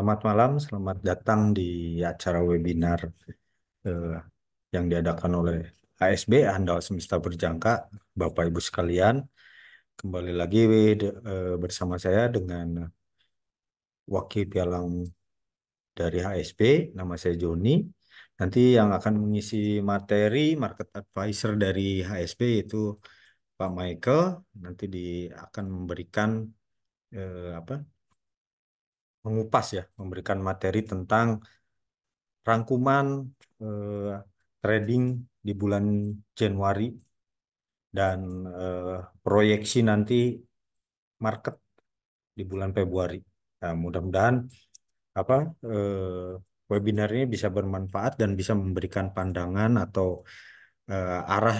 Selamat malam, selamat datang di acara webinar eh, yang diadakan oleh ASB, Andal Semesta Berjangka, Bapak Ibu sekalian. Kembali lagi eh, bersama saya dengan Wakil Pialang dari HSB, nama saya Joni. Nanti yang akan mengisi materi Market Advisor dari HSB itu Pak Michael. Nanti di, akan memberikan eh, apa mengupas ya, memberikan materi tentang rangkuman eh, trading di bulan Januari dan eh, proyeksi nanti market di bulan Februari. Nah, mudah-mudahan apa eh, webinar ini bisa bermanfaat dan bisa memberikan pandangan atau eh, arah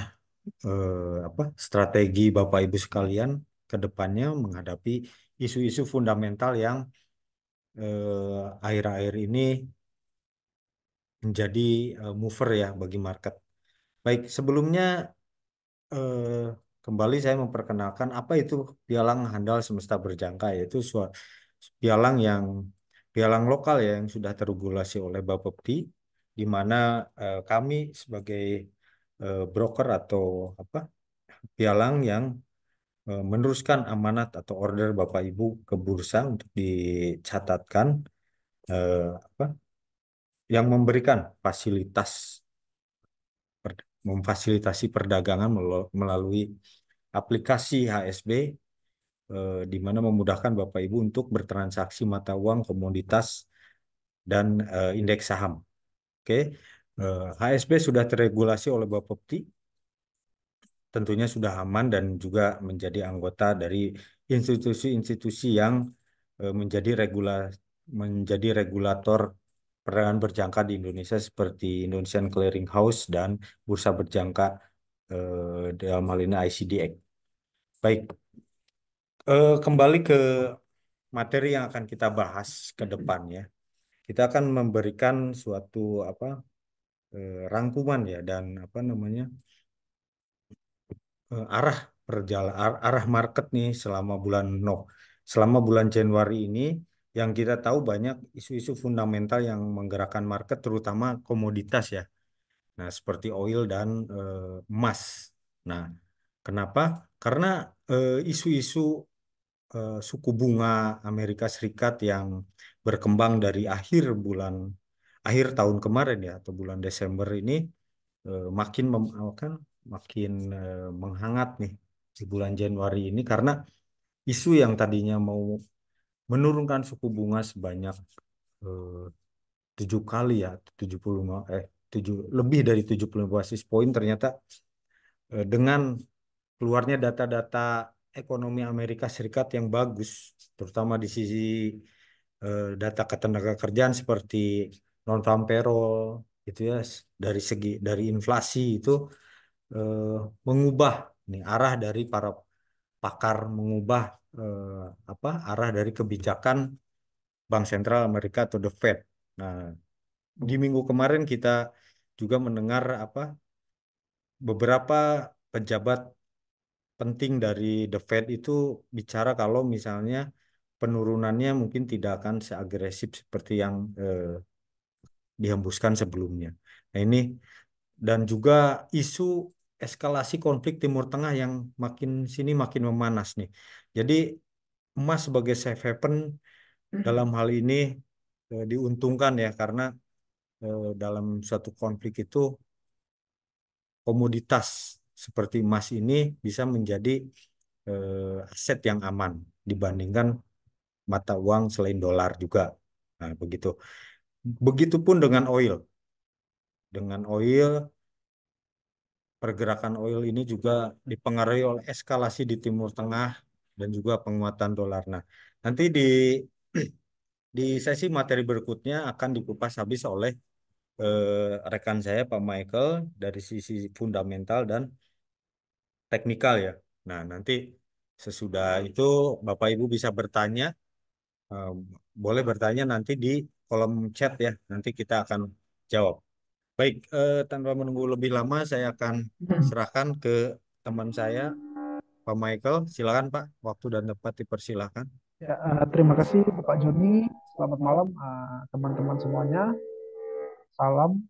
eh, apa strategi Bapak Ibu sekalian ke depannya menghadapi isu-isu fundamental yang eh, akhir-akhir ini menjadi uh, mover ya bagi market. Baik, sebelumnya uh, kembali saya memperkenalkan apa itu pialang handal semesta berjangka yaitu pialang yang pialang lokal ya yang sudah terregulasi oleh Bapepti di mana uh, kami sebagai uh, broker atau apa pialang yang meneruskan amanat atau order Bapak Ibu ke bursa untuk dicatatkan apa yang memberikan fasilitas memfasilitasi perdagangan melalui aplikasi HSB eh, di mana memudahkan Bapak Ibu untuk bertransaksi mata uang, komoditas dan eh, indeks saham. Oke, eh, HSB sudah terregulasi oleh Bapepti, tentunya sudah aman dan juga menjadi anggota dari institusi-institusi yang eh, menjadi regula menjadi regulator perdagangan berjangka di Indonesia seperti Indonesian Clearing House dan bursa berjangka eh, dalam hal ini ICDX. Baik, eh, kembali ke materi yang akan kita bahas ke depan ya. Kita akan memberikan suatu apa eh, rangkuman ya dan apa namanya arah perjalanan ar arah market nih selama bulan no selama bulan Januari ini yang kita tahu banyak isu-isu fundamental yang menggerakkan market terutama komoditas ya. Nah, seperti oil dan uh, emas. Nah, kenapa? Karena eh, isu-isu uh, suku bunga Amerika Serikat yang berkembang dari akhir bulan akhir tahun kemarin ya atau bulan Desember ini uh, makin kan makin uh, menghangat nih di bulan Januari ini karena isu yang tadinya mau menurunkan suku bunga sebanyak eh, tujuh kali ya, 75 eh tujuh lebih dari 70 basis poin ternyata eh, dengan keluarnya data-data ekonomi Amerika Serikat yang bagus, terutama di sisi eh, data ketenaga kerjaan seperti non farm payroll gitu ya, dari segi dari inflasi itu eh, mengubah nih arah dari para pakar mengubah eh, apa arah dari kebijakan Bank Sentral Amerika atau The Fed. Nah, di minggu kemarin kita juga mendengar apa beberapa pejabat penting dari The Fed itu bicara kalau misalnya penurunannya mungkin tidak akan seagresif seperti yang eh, dihembuskan sebelumnya. Nah, ini dan juga isu eskalasi konflik Timur Tengah yang makin sini makin memanas nih. Jadi emas sebagai safe haven dalam hal ini eh, diuntungkan ya karena eh, dalam suatu konflik itu komoditas seperti emas ini bisa menjadi eh, aset yang aman dibandingkan mata uang selain dolar juga. Nah, begitu. Begitupun dengan oil. Dengan oil pergerakan oil ini juga dipengaruhi oleh eskalasi di Timur Tengah dan juga penguatan dolar. Nah, nanti di di sesi materi berikutnya akan dikupas habis oleh eh, rekan saya Pak Michael dari sisi fundamental dan teknikal ya. Nah, nanti sesudah itu Bapak Ibu bisa bertanya, eh, boleh bertanya nanti di kolom chat ya. Nanti kita akan jawab. Baik, eh, tanpa menunggu lebih lama, saya akan serahkan ke teman saya, Pak Michael. Silakan Pak, waktu dan tempat dipersilakan. Ya, uh, terima kasih Bapak Joni. Selamat malam uh, teman-teman uh, semuanya. Salam.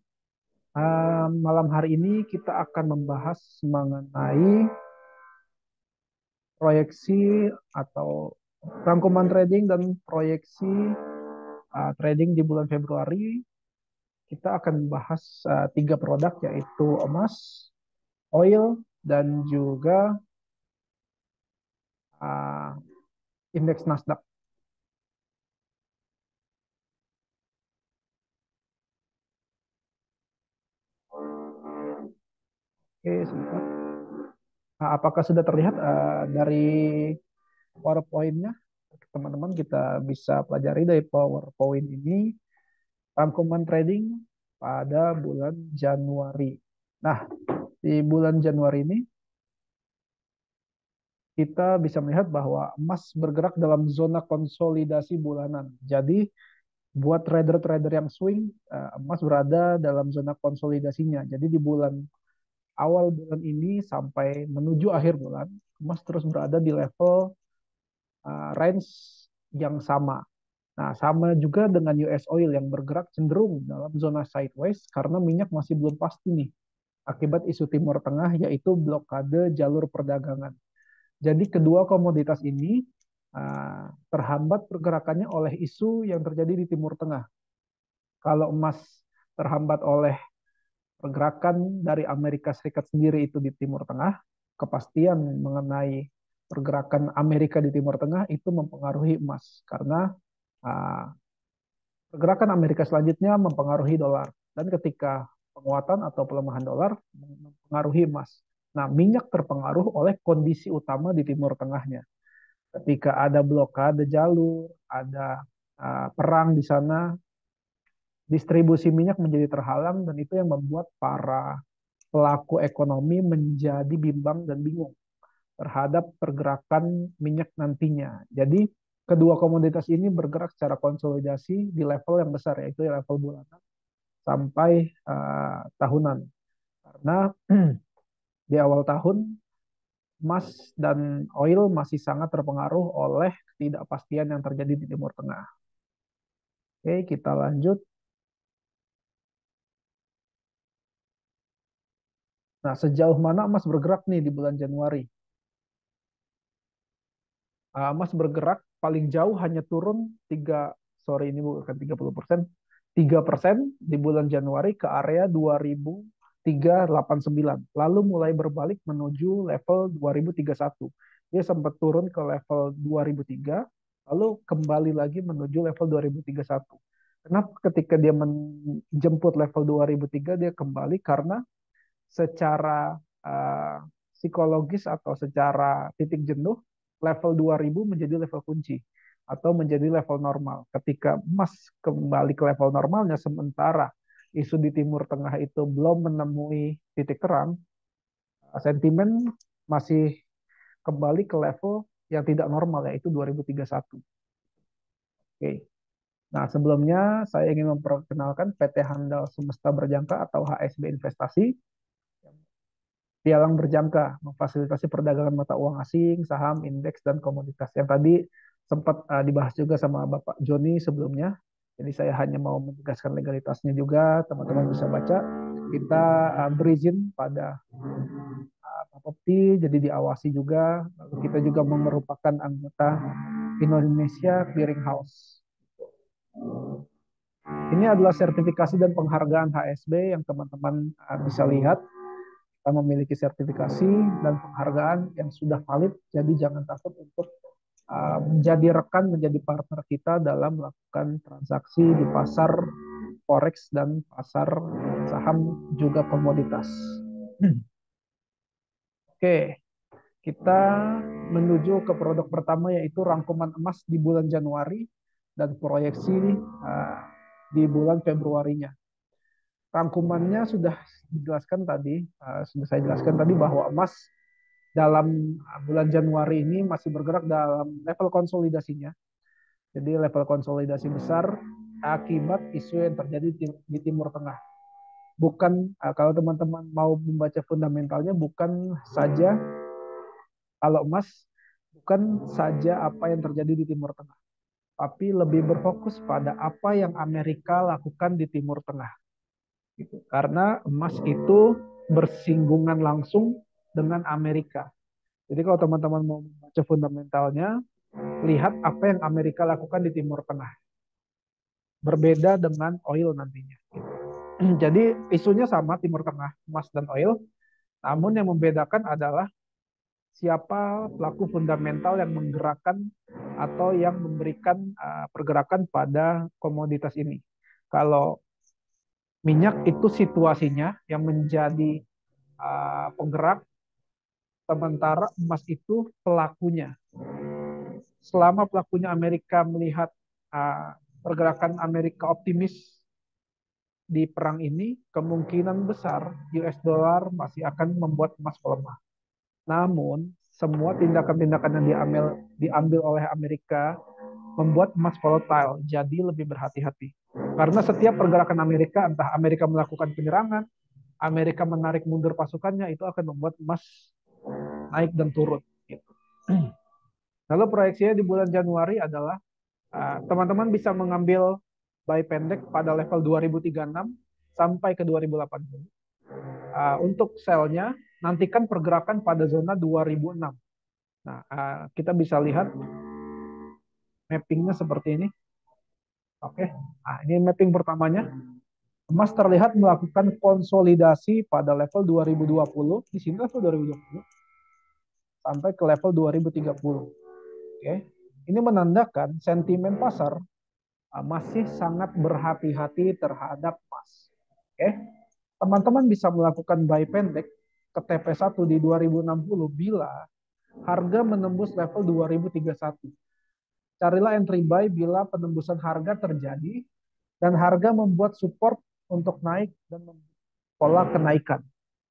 Uh, malam hari ini kita akan membahas mengenai proyeksi atau rangkuman trading dan proyeksi uh, trading di bulan Februari. Kita akan membahas uh, tiga produk yaitu emas, oil, dan juga uh, indeks Nasdaq. Oke, sebentar. Nah, apakah sudah terlihat uh, dari PowerPoint-nya? Teman-teman kita bisa pelajari dari PowerPoint ini rangkuman trading pada bulan Januari. Nah, di bulan Januari ini kita bisa melihat bahwa emas bergerak dalam zona konsolidasi bulanan. Jadi buat trader-trader yang swing, eh, emas berada dalam zona konsolidasinya. Jadi di bulan awal bulan ini sampai menuju akhir bulan, emas terus berada di level uh, range yang sama. Nah, sama juga dengan US oil yang bergerak cenderung dalam zona sideways karena minyak masih belum pasti nih akibat isu Timur Tengah yaitu blokade jalur perdagangan. Jadi kedua komoditas ini uh, terhambat pergerakannya oleh isu yang terjadi di Timur Tengah. Kalau emas terhambat oleh pergerakan dari Amerika Serikat sendiri itu di Timur Tengah, kepastian mengenai pergerakan Amerika di Timur Tengah itu mempengaruhi emas karena pergerakan Amerika selanjutnya mempengaruhi dolar dan ketika penguatan atau pelemahan dolar mempengaruhi emas. Nah, minyak terpengaruh oleh kondisi utama di Timur Tengahnya. Ketika ada blokade jalur, ada uh, perang di sana, distribusi minyak menjadi terhalang dan itu yang membuat para pelaku ekonomi menjadi bimbang dan bingung terhadap pergerakan minyak nantinya. Jadi kedua komoditas ini bergerak secara konsolidasi di level yang besar yaitu level bulanan sampai uh, tahunan. Karena di awal tahun emas dan oil masih sangat terpengaruh oleh ketidakpastian yang terjadi di Timur Tengah. Oke, kita lanjut. Nah, sejauh mana emas bergerak nih di bulan Januari? Emas bergerak paling jauh hanya turun 3, sorry ini bukan 30 persen, 3 persen di bulan Januari ke area 2000 389. Lalu mulai berbalik menuju level 2031. Dia sempat turun ke level 2003, lalu kembali lagi menuju level 2031. Kenapa ketika dia menjemput level 2003 dia kembali karena secara uh, psikologis atau secara titik jenuh level 2000 menjadi level kunci atau menjadi level normal. Ketika emas kembali ke level normalnya sementara isu di Timur Tengah itu belum menemui titik terang, sentimen masih kembali ke level yang tidak normal yaitu 2031. Oke. Nah, sebelumnya saya ingin memperkenalkan PT Handal Semesta Berjangka atau HSB Investasi. Pialang berjangka memfasilitasi perdagangan mata uang asing, saham, indeks, dan komoditas. Yang tadi sempat uh, dibahas juga sama Bapak Joni sebelumnya. Jadi saya hanya mau menegaskan legalitasnya juga, teman-teman bisa baca. Kita uh, berizin pada uh, jadi diawasi juga. Lalu kita juga merupakan anggota Indonesia Clearing House. Ini adalah sertifikasi dan penghargaan HSB yang teman-teman bisa lihat. Memiliki sertifikasi dan penghargaan yang sudah valid, jadi jangan takut untuk Uh, menjadi rekan, menjadi partner kita dalam melakukan transaksi di pasar forex dan pasar saham juga komoditas. Oke, kita menuju ke produk pertama yaitu rangkuman emas di bulan Januari dan proyeksi uh, di bulan Februarinya. Rangkumannya sudah dijelaskan tadi, uh, sudah saya jelaskan tadi bahwa emas dalam bulan Januari ini masih bergerak dalam level konsolidasinya. Jadi level konsolidasi besar akibat isu yang terjadi di, Timur Tengah. Bukan eh, kalau teman-teman mau membaca fundamentalnya bukan saja kalau emas bukan saja apa yang terjadi di Timur Tengah, tapi lebih berfokus pada apa yang Amerika lakukan di Timur Tengah. Gitu. Karena emas itu bersinggungan langsung dengan Amerika. Jadi kalau teman-teman mau membaca fundamentalnya, lihat apa yang Amerika lakukan di Timur Tengah. Berbeda dengan oil nantinya. Jadi isunya sama Timur Tengah, emas dan oil. Namun yang membedakan adalah siapa pelaku fundamental yang menggerakkan atau yang memberikan uh, pergerakan pada komoditas ini. Kalau minyak itu situasinya yang menjadi uh, penggerak, sementara emas itu pelakunya. Selama pelakunya Amerika melihat uh, pergerakan Amerika optimis di perang ini, kemungkinan besar US dollar masih akan membuat emas melemah. Namun, semua tindakan-tindakan yang diambil diambil oleh Amerika membuat emas volatile, jadi lebih berhati-hati. Karena setiap pergerakan Amerika, entah Amerika melakukan penyerangan, Amerika menarik mundur pasukannya, itu akan membuat emas naik dan turun. Gitu. Lalu proyeksinya di bulan Januari adalah ah, teman-teman bisa mengambil buy pendek pada level 2036 sampai ke 2080. Uh, ah, untuk selnya nantikan pergerakan pada zona 2006. Nah, uh, kita bisa lihat mappingnya seperti ini. Oke, nah, ini mapping pertamanya. Emas terlihat melakukan konsolidasi pada level 2020, di sini level 2020, sampai ke level 2030. Oke, ini menandakan sentimen pasar uh, masih sangat berhati-hati terhadap emas. Oke, teman-teman bisa melakukan buy pendek ke TP1 di 2060 bila harga menembus level 2031. Carilah entry buy bila penembusan harga terjadi dan harga membuat support untuk naik dan pola kenaikan.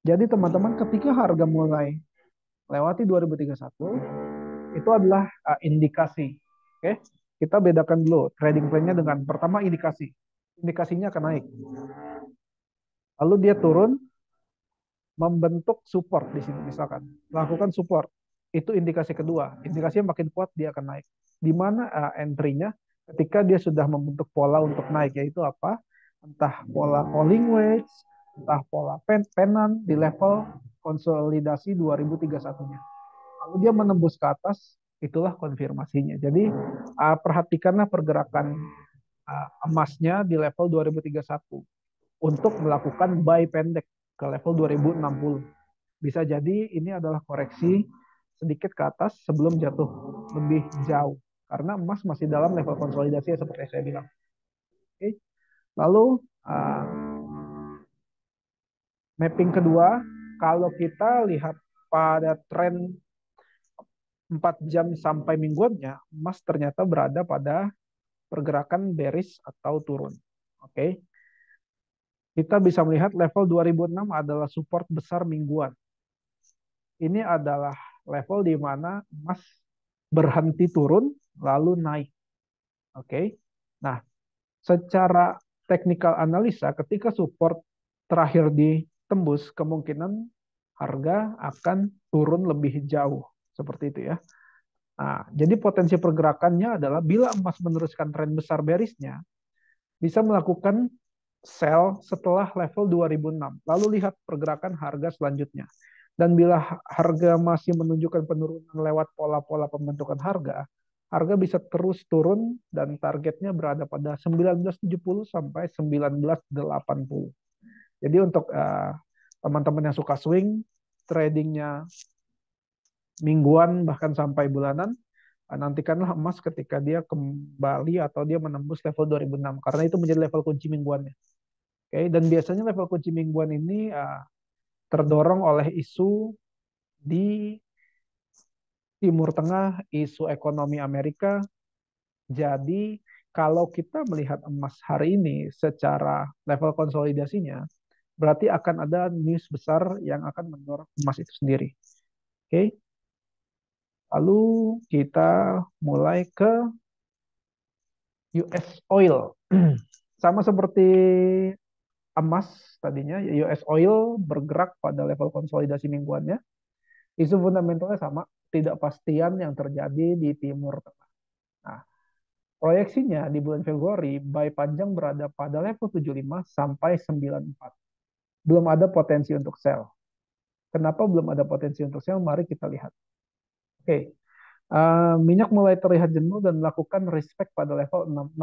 Jadi teman-teman ketika harga mulai lewati 2031 itu adalah uh, indikasi. Oke, okay? kita bedakan dulu trading plan-nya dengan pertama indikasi. Indikasinya akan naik. Lalu dia turun, membentuk support di sini misalkan lakukan support itu indikasi kedua indikasinya makin kuat dia akan naik di mana uh, entry-nya ketika dia sudah membentuk pola untuk naik yaitu apa entah pola falling wedge entah pola pen penan di level konsolidasi 2031-nya lalu dia menembus ke atas itulah konfirmasinya jadi uh, perhatikanlah pergerakan uh, emasnya di level 2031 untuk melakukan buy pendek ke level 2060. Bisa jadi ini adalah koreksi sedikit ke atas sebelum jatuh lebih jauh. Karena emas masih dalam level konsolidasi ya, seperti saya bilang. Oke. Lalu uh, mapping kedua, kalau kita lihat pada tren 4 jam sampai mingguannya, emas ternyata berada pada pergerakan bearish atau turun. Oke. Kita bisa melihat level 2006 adalah support besar mingguan. Ini adalah level di mana emas berhenti turun lalu naik. Oke. Okay? Nah, secara teknikal analisa ketika support terakhir ditembus kemungkinan harga akan turun lebih jauh seperti itu ya. Nah, jadi potensi pergerakannya adalah bila emas meneruskan tren besar berisnya bisa melakukan sell setelah level 2006. Lalu lihat pergerakan harga selanjutnya. Dan bila harga masih menunjukkan penurunan lewat pola-pola pembentukan harga, harga bisa terus turun dan targetnya berada pada 1970 sampai 1980. Jadi untuk eh, teman-teman yang suka swing, tradingnya mingguan bahkan sampai bulanan, uh, nantikanlah emas ketika dia kembali atau dia menembus level 2006 karena itu menjadi level kunci mingguannya. Oke, dan biasanya level kunci mingguan ini uh, terdorong oleh isu di Timur Tengah, isu ekonomi Amerika. Jadi kalau kita melihat emas hari ini secara level konsolidasinya, berarti akan ada news besar yang akan mendorong emas itu sendiri. Oke. Lalu kita mulai ke US oil. Sama seperti emas tadinya US oil bergerak pada level konsolidasi mingguannya Isu fundamentalnya sama, tidak pastian yang terjadi di Timur Tengah. Nah, proyeksinya di bulan Februari, buy panjang berada pada level 75 sampai 94. Belum ada potensi untuk sell. Kenapa belum ada potensi untuk sell? Mari kita lihat. Oke, okay. uh, minyak mulai terlihat jenuh dan melakukan respect pada level 66.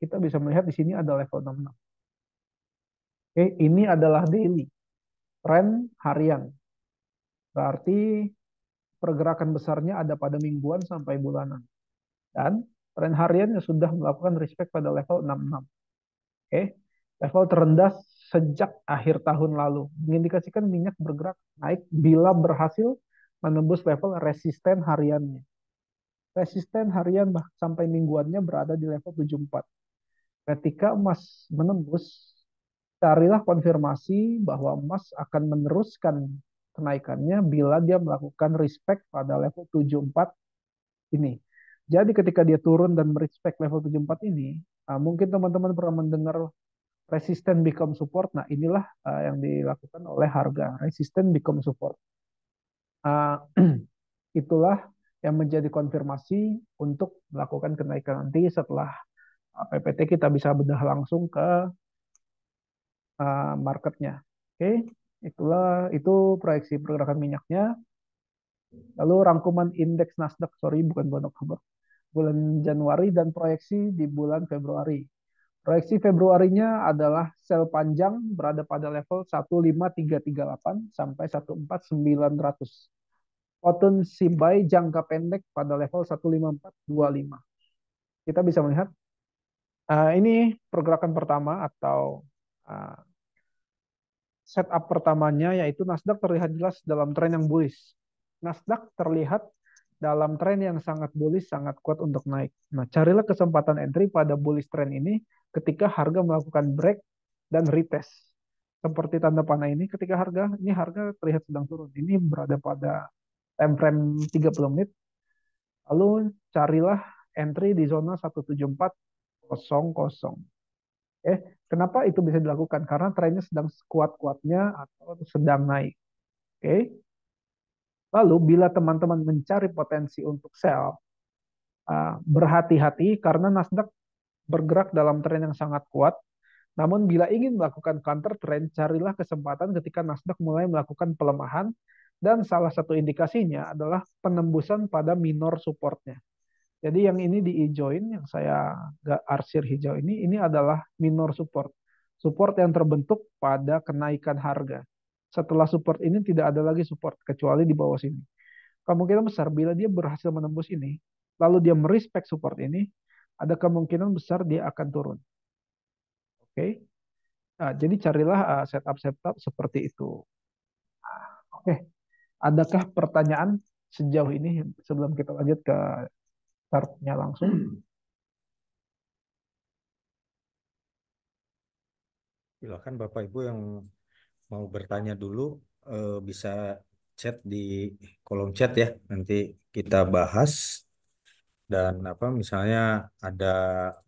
Kita bisa melihat di sini ada level 66. Oke, okay. ini adalah daily, trend harian. Berarti pergerakan besarnya ada pada mingguan sampai bulanan. Dan tren harian yang sudah melakukan respect pada level 66. Oke, level terendah sejak akhir tahun lalu. Mengindikasikan minyak bergerak naik bila berhasil menembus level resisten hariannya. Resisten harian sampai mingguannya berada di level 74. Ketika emas menembus, carilah konfirmasi bahwa emas akan meneruskan kenaikannya bila dia melakukan respect pada level 74 ini. Jadi ketika dia turun dan merespect level 74 ini, uh, mungkin teman-teman pernah mendengar resisten become support. Nah, inilah uh, yang dilakukan oleh harga resisten become support. Uh, itulah yang menjadi konfirmasi untuk melakukan kenaikan nanti setelah PPT kita bisa bedah langsung ke marketnya. Oke. Okay? Itulah itu proyeksi pergerakan minyaknya. Lalu rangkuman indeks Nasdaq, sorry bukan bulan Oktober, bulan Januari dan proyeksi di bulan Februari. Proyeksi Februarinya adalah sel panjang berada pada level 15338 sampai 14900. Potensi buy jangka pendek pada level 15425. Kita bisa melihat uh, ini pergerakan pertama atau uh, setup pertamanya yaitu Nasdaq terlihat jelas dalam tren yang bullish. Nasdaq terlihat dalam tren yang sangat bullish, sangat kuat untuk naik. Nah, carilah kesempatan entry pada bullish trend ini ketika harga melakukan break dan retest. Seperti tanda panah ini, ketika harga, ini harga terlihat sedang turun. Ini berada pada time frame 30 menit. Lalu carilah entry di zona 174.00. Eh, kenapa itu bisa dilakukan? Karena trennya sedang kuat-kuatnya atau sedang naik. Oke. Okay. Lalu bila teman-teman mencari potensi untuk sell, uh, berhati-hati karena Nasdaq bergerak dalam tren yang sangat kuat. Namun bila ingin melakukan counter trend, carilah kesempatan ketika Nasdaq mulai melakukan pelemahan dan salah satu indikasinya adalah penembusan pada minor supportnya. Jadi yang ini di hijauin, yang saya gak arsir hijau ini, ini adalah minor support. Support yang terbentuk pada kenaikan harga. Setelah support ini tidak ada lagi support, kecuali di bawah sini. Kemungkinan besar bila dia berhasil menembus ini, lalu dia merespek support ini, ada kemungkinan besar dia akan turun. Oke, okay? nah, jadi carilah setup-setup seperti itu. Nah, Oke, okay. adakah pertanyaan sejauh ini sebelum kita lanjut ke startnya langsung. Silakan Bapak Ibu yang mau bertanya dulu eh, bisa chat di kolom chat ya. Nanti kita bahas dan apa misalnya ada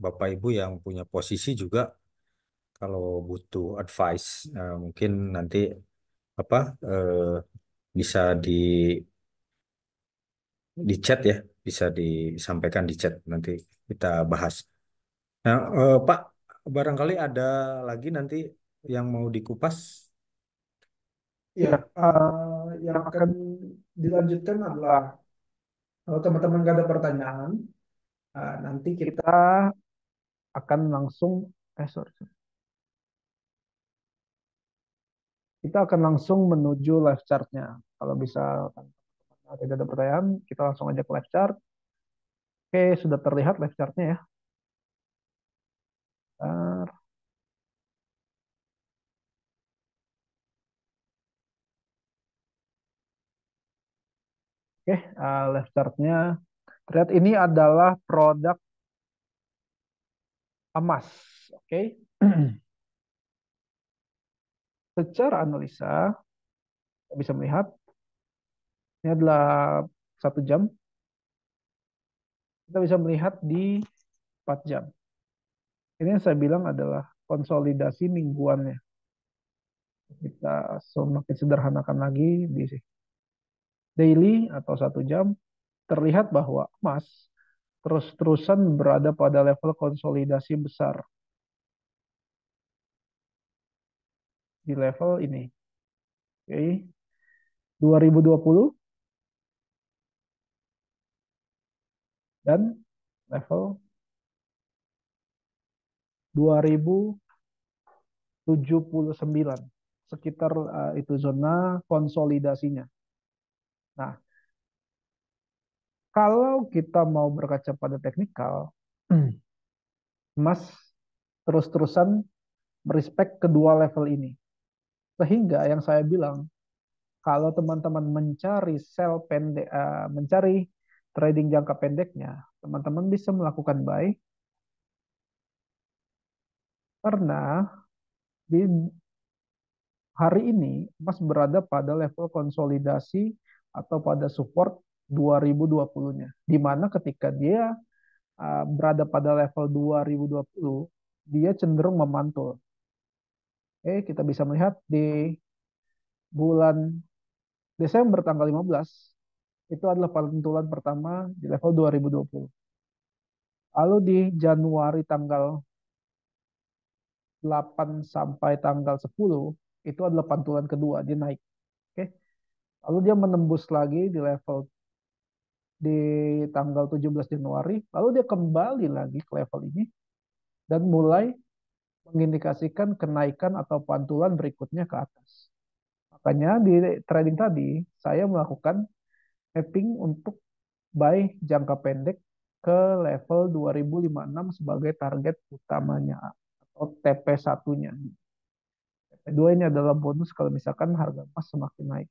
Bapak Ibu yang punya posisi juga kalau butuh advice eh, mungkin nanti apa eh, bisa di di chat ya bisa disampaikan di chat nanti kita bahas. Nah, eh, Pak, barangkali ada lagi nanti yang mau dikupas? Ya, uh, yang akan dilanjutkan adalah kalau teman-teman nggak ada pertanyaan, uh, nanti kita akan langsung, eh sorry, sorry. kita akan langsung menuju live chartnya. Kalau bisa tidak ada pertanyaan, kita langsung aja ke live chart. Oke, sudah terlihat live chartnya ya. Bentar. Oke, uh, live chartnya. Terlihat ini adalah produk emas. Oke. Secara analisa, bisa melihat ini adalah satu jam. Kita bisa melihat di 4 jam. Ini yang saya bilang adalah konsolidasi mingguannya. Kita semakin sederhanakan lagi di daily atau satu jam, terlihat bahwa emas terus-terusan berada pada level konsolidasi besar di level ini. Oke. Okay. 2020 dan level 2079 sekitar uh, itu zona konsolidasinya. Nah, kalau kita mau berkaca pada teknikal, emas terus-terusan merespek kedua level ini. Sehingga yang saya bilang, kalau teman-teman mencari sell pendek, uh, mencari trading jangka pendeknya, teman-teman bisa melakukan buy karena di hari ini emas berada pada level konsolidasi atau pada support 2020-nya. Di mana ketika dia berada pada level 2020, dia cenderung memantul. Oke, kita bisa melihat di bulan Desember tanggal 15 itu adalah pantulan pertama di level 2020. Lalu di Januari tanggal 8 sampai tanggal 10 itu adalah pantulan kedua, dia naik. Oke. Lalu dia menembus lagi di level di tanggal 17 Januari, lalu dia kembali lagi ke level ini dan mulai mengindikasikan kenaikan atau pantulan berikutnya ke atas. Makanya di trading tadi saya melakukan mapping untuk buy jangka pendek ke level 2056 sebagai target utamanya atau TP1-nya. TP2 ini adalah bonus kalau misalkan harga emas semakin naik.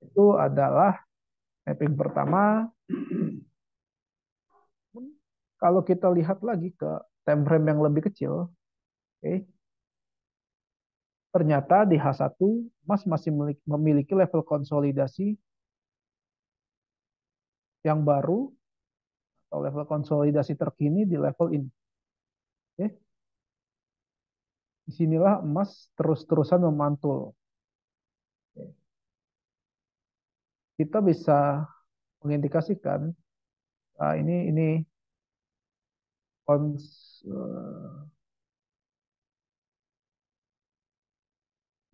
Itu adalah mapping pertama. Kalau kita lihat lagi ke time frame yang lebih kecil, okay, ternyata di H1 emas masih memiliki level konsolidasi yang baru atau level konsolidasi terkini di level ini. Okay. Di sinilah emas terus-terusan memantul. Kita bisa mengindikasikan uh, ini ini uh,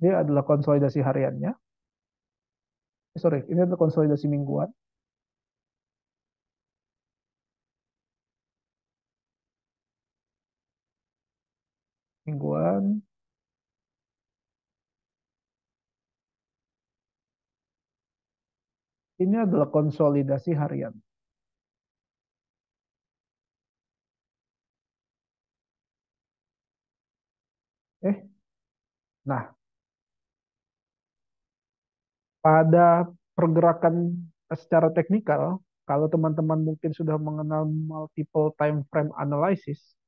ini adalah konsolidasi hariannya. Eh, sorry, ini adalah konsolidasi. Mingguan. Ini adalah konsolidasi harian. Eh, nah, pada pergerakan secara teknikal, kalau teman-teman mungkin sudah mengenal multiple time frame analysis,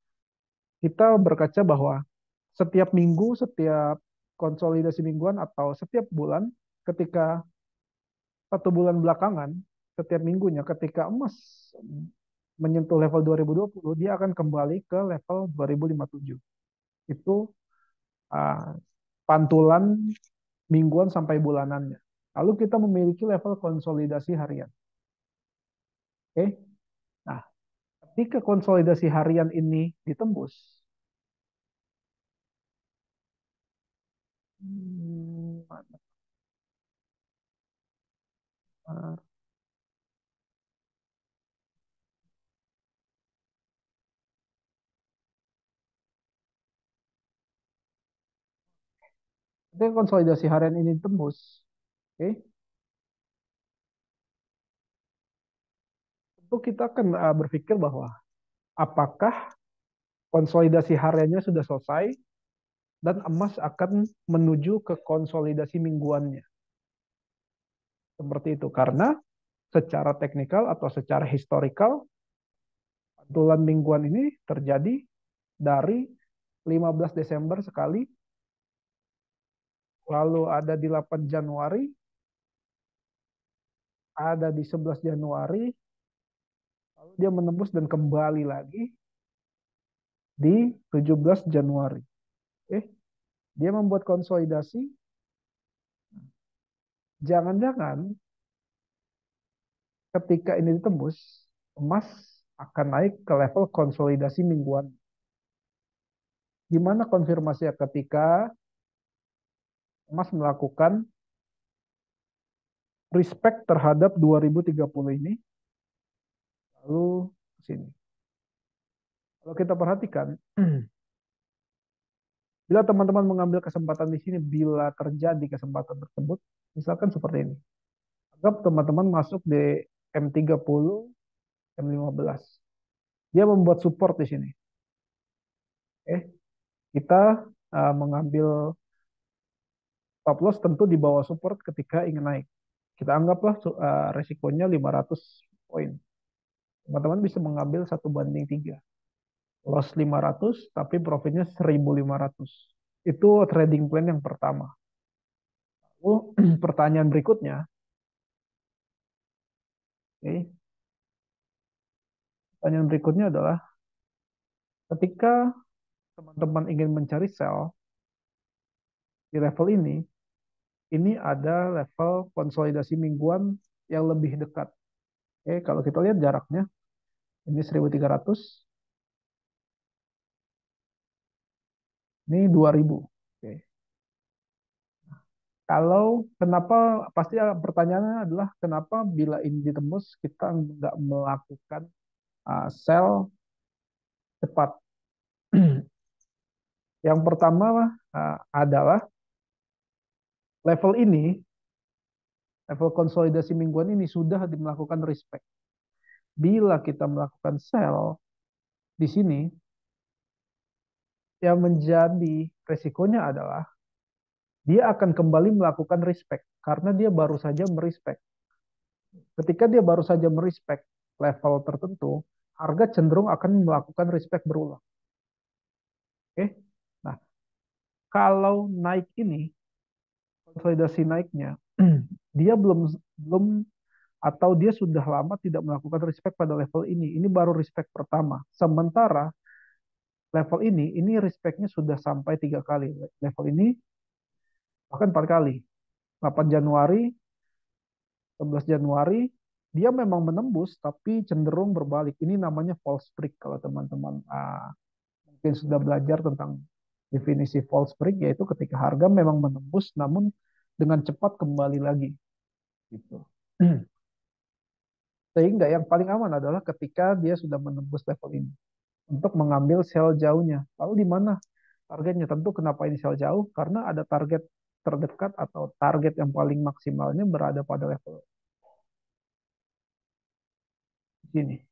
kita berkaca bahwa setiap minggu, setiap konsolidasi mingguan atau setiap bulan, ketika satu bulan belakangan, setiap minggunya ketika emas menyentuh level 2020, dia akan kembali ke level 2057. Itu uh, pantulan mingguan sampai bulanannya. Lalu kita memiliki level konsolidasi harian. Oke. Okay? Nah, ketika konsolidasi harian ini ditembus, hmm, mana Ketika konsolidasi harian ini tembus, oke, okay, tentu kita akan uh, berpikir bahwa apakah konsolidasi hariannya sudah selesai dan emas akan menuju ke konsolidasi mingguannya. Seperti itu karena secara teknikal atau secara historikal pantulan mingguan ini terjadi dari 15 Desember sekali lalu ada di 8 Januari ada di 11 Januari lalu dia menembus dan kembali lagi di 17 Januari. Eh, dia membuat konsolidasi jangan-jangan ketika ini ditembus, emas akan naik ke level konsolidasi mingguan. Di mana konfirmasinya ketika emas melakukan respect terhadap 2030 ini lalu sini. Kalau kita perhatikan bila teman-teman mengambil kesempatan di sini bila terjadi kesempatan tersebut misalkan seperti ini. Anggap teman-teman masuk di M30 M15. Dia membuat support di sini. Oke. Kita uh, mengambil stop loss tentu di bawah support ketika ingin naik. Kita anggaplah uh, resikonya 500 poin. Teman-teman bisa mengambil satu banding tiga. Loss 500 tapi profitnya 1500. Itu trading plan yang pertama. Lalu pertanyaan berikutnya. Oke. Pertanyaan berikutnya adalah ketika teman-teman ingin mencari sell di level ini, ini ada level konsolidasi mingguan yang lebih dekat. Oke, kalau kita lihat jaraknya, ini 1300, ini 2000. Oke. Kalau kenapa pasti pertanyaannya adalah kenapa bila ini ditembus kita nggak melakukan uh, sell cepat. Yang pertama uh, adalah level ini, level konsolidasi mingguan ini sudah melakukan respect. Bila kita melakukan sell di sini, yang menjadi resikonya adalah dia akan kembali melakukan respect karena dia baru saja merespect. Ketika dia baru saja merespect level tertentu, harga cenderung akan melakukan respect berulang. Oke. Nah, kalau naik ini konsolidasi naiknya, dia belum belum atau dia sudah lama tidak melakukan respect pada level ini. Ini baru respect pertama. Sementara level ini, ini respectnya sudah sampai tiga kali. Level ini bahkan empat kali. 8 Januari, 11 Januari, dia memang menembus tapi cenderung berbalik. Ini namanya false break kalau teman-teman uh, mungkin sudah belajar tentang definisi false break yaitu ketika harga memang menembus namun dengan cepat kembali lagi gitu sehingga yang paling aman adalah ketika dia sudah menembus level ini untuk mengambil sel jauhnya lalu di mana targetnya tentu kenapa ini sel jauh karena ada target terdekat atau target yang paling maksimalnya berada pada level sini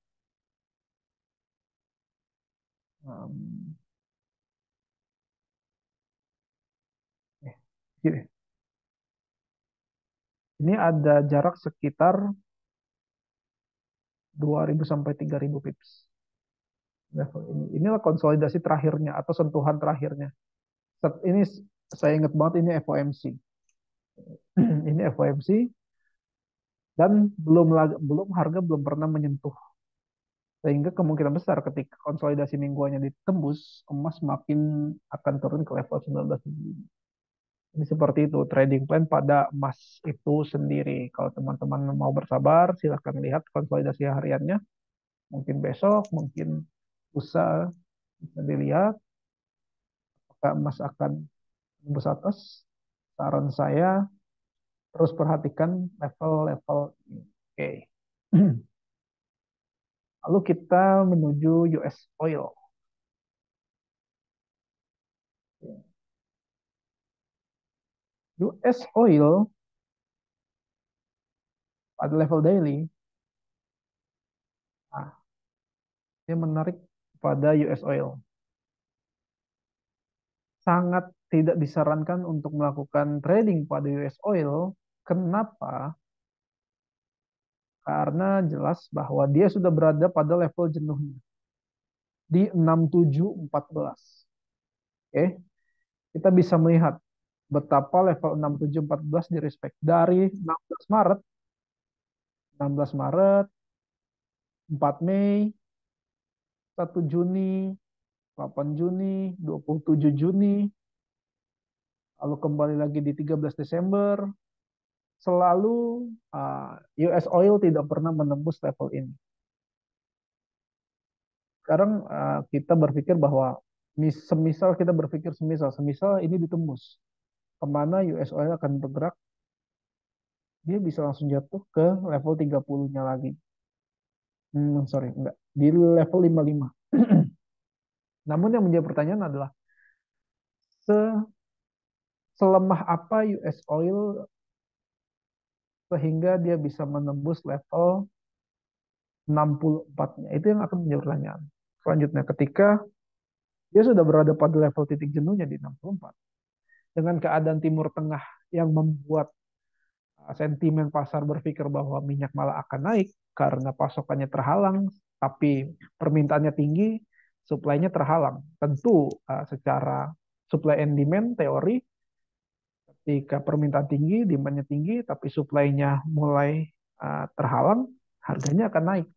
Gini. Ini ada jarak sekitar 2000 sampai 3000 pips. Level ini. Inilah konsolidasi terakhirnya atau sentuhan terakhirnya. Ini saya ingat banget ini FOMC. ini FOMC dan belum belum harga belum pernah menyentuh sehingga kemungkinan besar ketika konsolidasi mingguannya ditembus emas makin akan turun ke level 19 ini seperti itu trading plan pada emas itu sendiri. Kalau teman-teman mau bersabar, silahkan lihat konsolidasi hariannya. Mungkin besok, mungkin lusa bisa dilihat apakah emas akan tembus atas. Saran saya terus perhatikan level-level ini. Oke. Lalu kita menuju US oil. US oil pada level daily nah, ini menarik pada US oil. Sangat tidak disarankan untuk melakukan trading pada US oil. Kenapa? Karena jelas bahwa dia sudah berada pada level jenuhnya. Di 6714 oke kita bisa melihat betapa level 6714 di respect dari 16 Maret. 16 Maret 4 Mei 1 Juni 8 Juni 27 Juni lalu kembali lagi di 13 Desember selalu uh, US oil tidak pernah menembus level ini. Sekarang uh, kita berpikir bahwa semisal kita berpikir semisal, semisal ini ditembus, ke mana US oil akan bergerak, dia bisa langsung jatuh ke level 30-nya lagi. Hmm, sorry, enggak. Di level 55. Namun yang menjadi pertanyaan adalah, se selemah apa US oil sehingga dia bisa menembus level 64-nya. Itu yang akan menjadi pertanyaan. Selanjutnya, ketika dia sudah berada pada level titik jenuhnya di 64, dengan keadaan Timur Tengah yang membuat uh, sentimen pasar berpikir bahwa minyak malah akan naik karena pasokannya terhalang, tapi permintaannya tinggi, supply-nya terhalang. Tentu uh, secara supply and demand teori ketika permintaan tinggi, demand-nya tinggi, tapi supply-nya mulai uh, terhalang, harganya akan naik.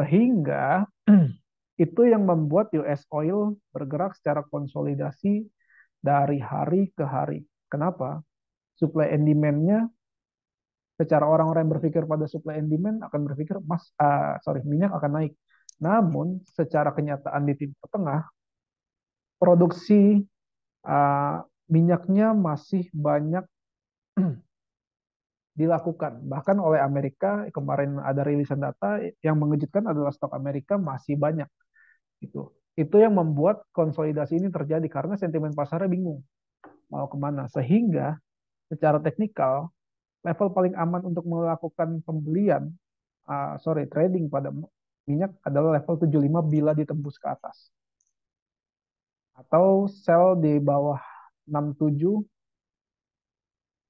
Sehingga itu yang membuat US oil bergerak secara konsolidasi dari hari ke hari. Kenapa? Supply and demand-nya secara orang-orang yang berpikir pada supply and demand akan berpikir mas uh, sorry minyak akan naik. Namun secara kenyataan di Timur Tengah produksi uh, minyaknya masih banyak dilakukan. Bahkan oleh Amerika kemarin ada rilisan data yang mengejutkan adalah stok Amerika masih banyak. Itu itu yang membuat konsolidasi ini terjadi karena sentimen pasarnya bingung mau ke mana. Sehingga secara teknikal level paling aman untuk melakukan pembelian, uh, sorry trading pada minyak adalah level 75 bila ditembus ke atas. Atau sell di bawah 67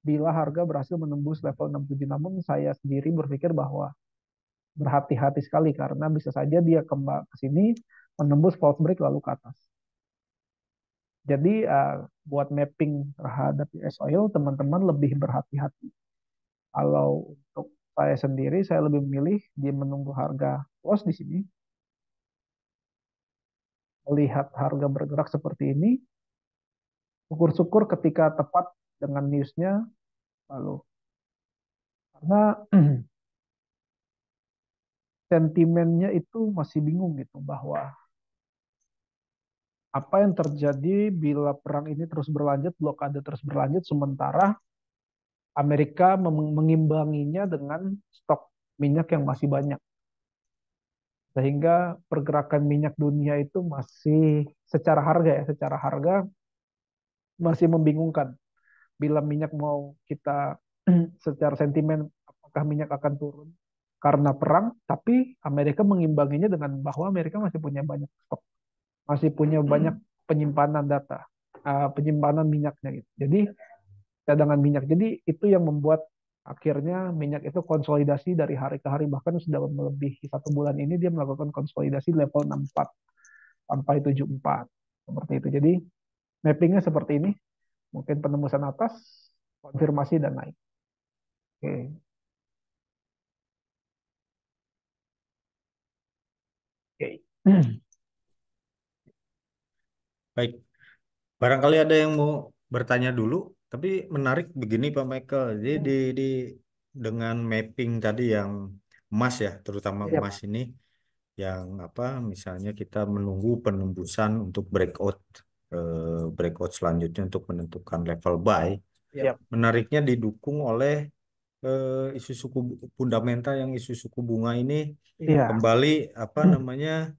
bila harga berhasil menembus level 67. Namun saya sendiri berpikir bahwa berhati-hati sekali karena bisa saja dia kembali ke sini menembus false break lalu ke atas. Jadi uh, buat mapping terhadap US oil teman-teman lebih berhati-hati. Kalau untuk saya sendiri saya lebih memilih dia menunggu harga close di sini. Melihat harga bergerak seperti ini, syukur-syukur ketika tepat dengan newsnya lalu karena sentimennya itu masih bingung gitu bahwa apa yang terjadi bila perang ini terus berlanjut, blokade terus berlanjut, sementara Amerika mengimbanginya dengan stok minyak yang masih banyak. Sehingga pergerakan minyak dunia itu masih secara harga ya, secara harga masih membingungkan. Bila minyak mau kita secara sentimen apakah minyak akan turun karena perang, tapi Amerika mengimbanginya dengan bahwa Amerika masih punya banyak stok masih punya banyak penyimpanan data, uh, penyimpanan minyaknya gitu. Jadi cadangan minyak. Jadi itu yang membuat akhirnya minyak itu konsolidasi dari hari ke hari bahkan sudah melebihi satu bulan ini dia melakukan konsolidasi level 64 sampai 74 seperti itu. Jadi mappingnya seperti ini. Mungkin penembusan atas, konfirmasi dan naik. Oke. Oke. Baik, barangkali ada yang mau bertanya dulu, tapi menarik begini Pak Michael. Jadi di, di dengan mapping tadi yang emas ya, terutama Iya, emas ini, yang apa, misalnya kita menunggu penembusan untuk breakout, eh, breakout selanjutnya untuk menentukan level buy. Iya. Menariknya didukung oleh eh, isu suku fundamental yang isu suku bunga ini Iya. kembali apa namanya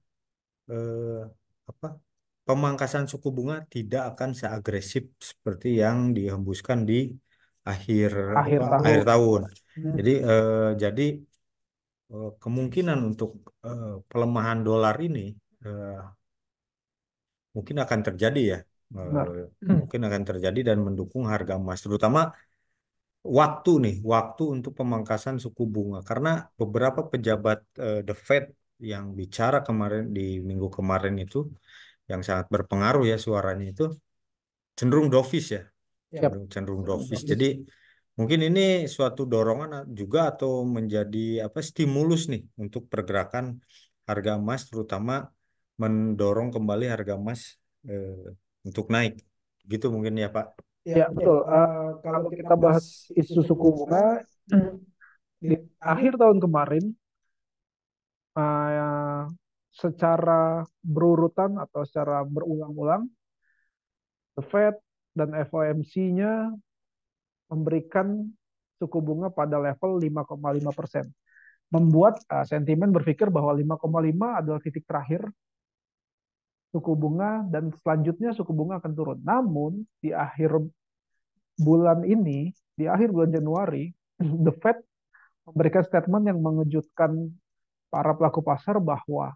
eh, apa pemangkasan suku bunga tidak akan seagresif seperti yang dihembuskan di akhir Akhir apa, tahun. akhir tahun. Hmm. Jadi eh, jadi eh, kemungkinan untuk eh, pelemahan dolar ini eh, mungkin akan terjadi ya. Eh, Benar. mungkin akan terjadi dan mendukung harga emas terutama waktu nih, waktu untuk pemangkasan suku bunga karena beberapa pejabat eh, The Fed yang bicara kemarin di minggu kemarin itu yang sangat berpengaruh ya suaranya itu cenderung dovish ya, Yap. cenderung, cenderung dovish. Jadi mungkin ini suatu dorongan juga atau menjadi apa stimulus nih untuk pergerakan harga emas, terutama mendorong kembali harga emas eh, untuk naik. Gitu mungkin ya Pak. Ya, betul. Uh, kalau kita bahas isu suku bunga, di akhir tahun kemarin, uh, secara berurutan atau secara berulang-ulang, The Fed dan FOMC-nya memberikan suku bunga pada level 5,5 persen. Membuat uh, sentimen berpikir bahwa 5,5 adalah titik terakhir suku bunga dan selanjutnya suku bunga akan turun. Namun di akhir bulan ini, di akhir bulan Januari, The Fed memberikan statement yang mengejutkan para pelaku pasar bahwa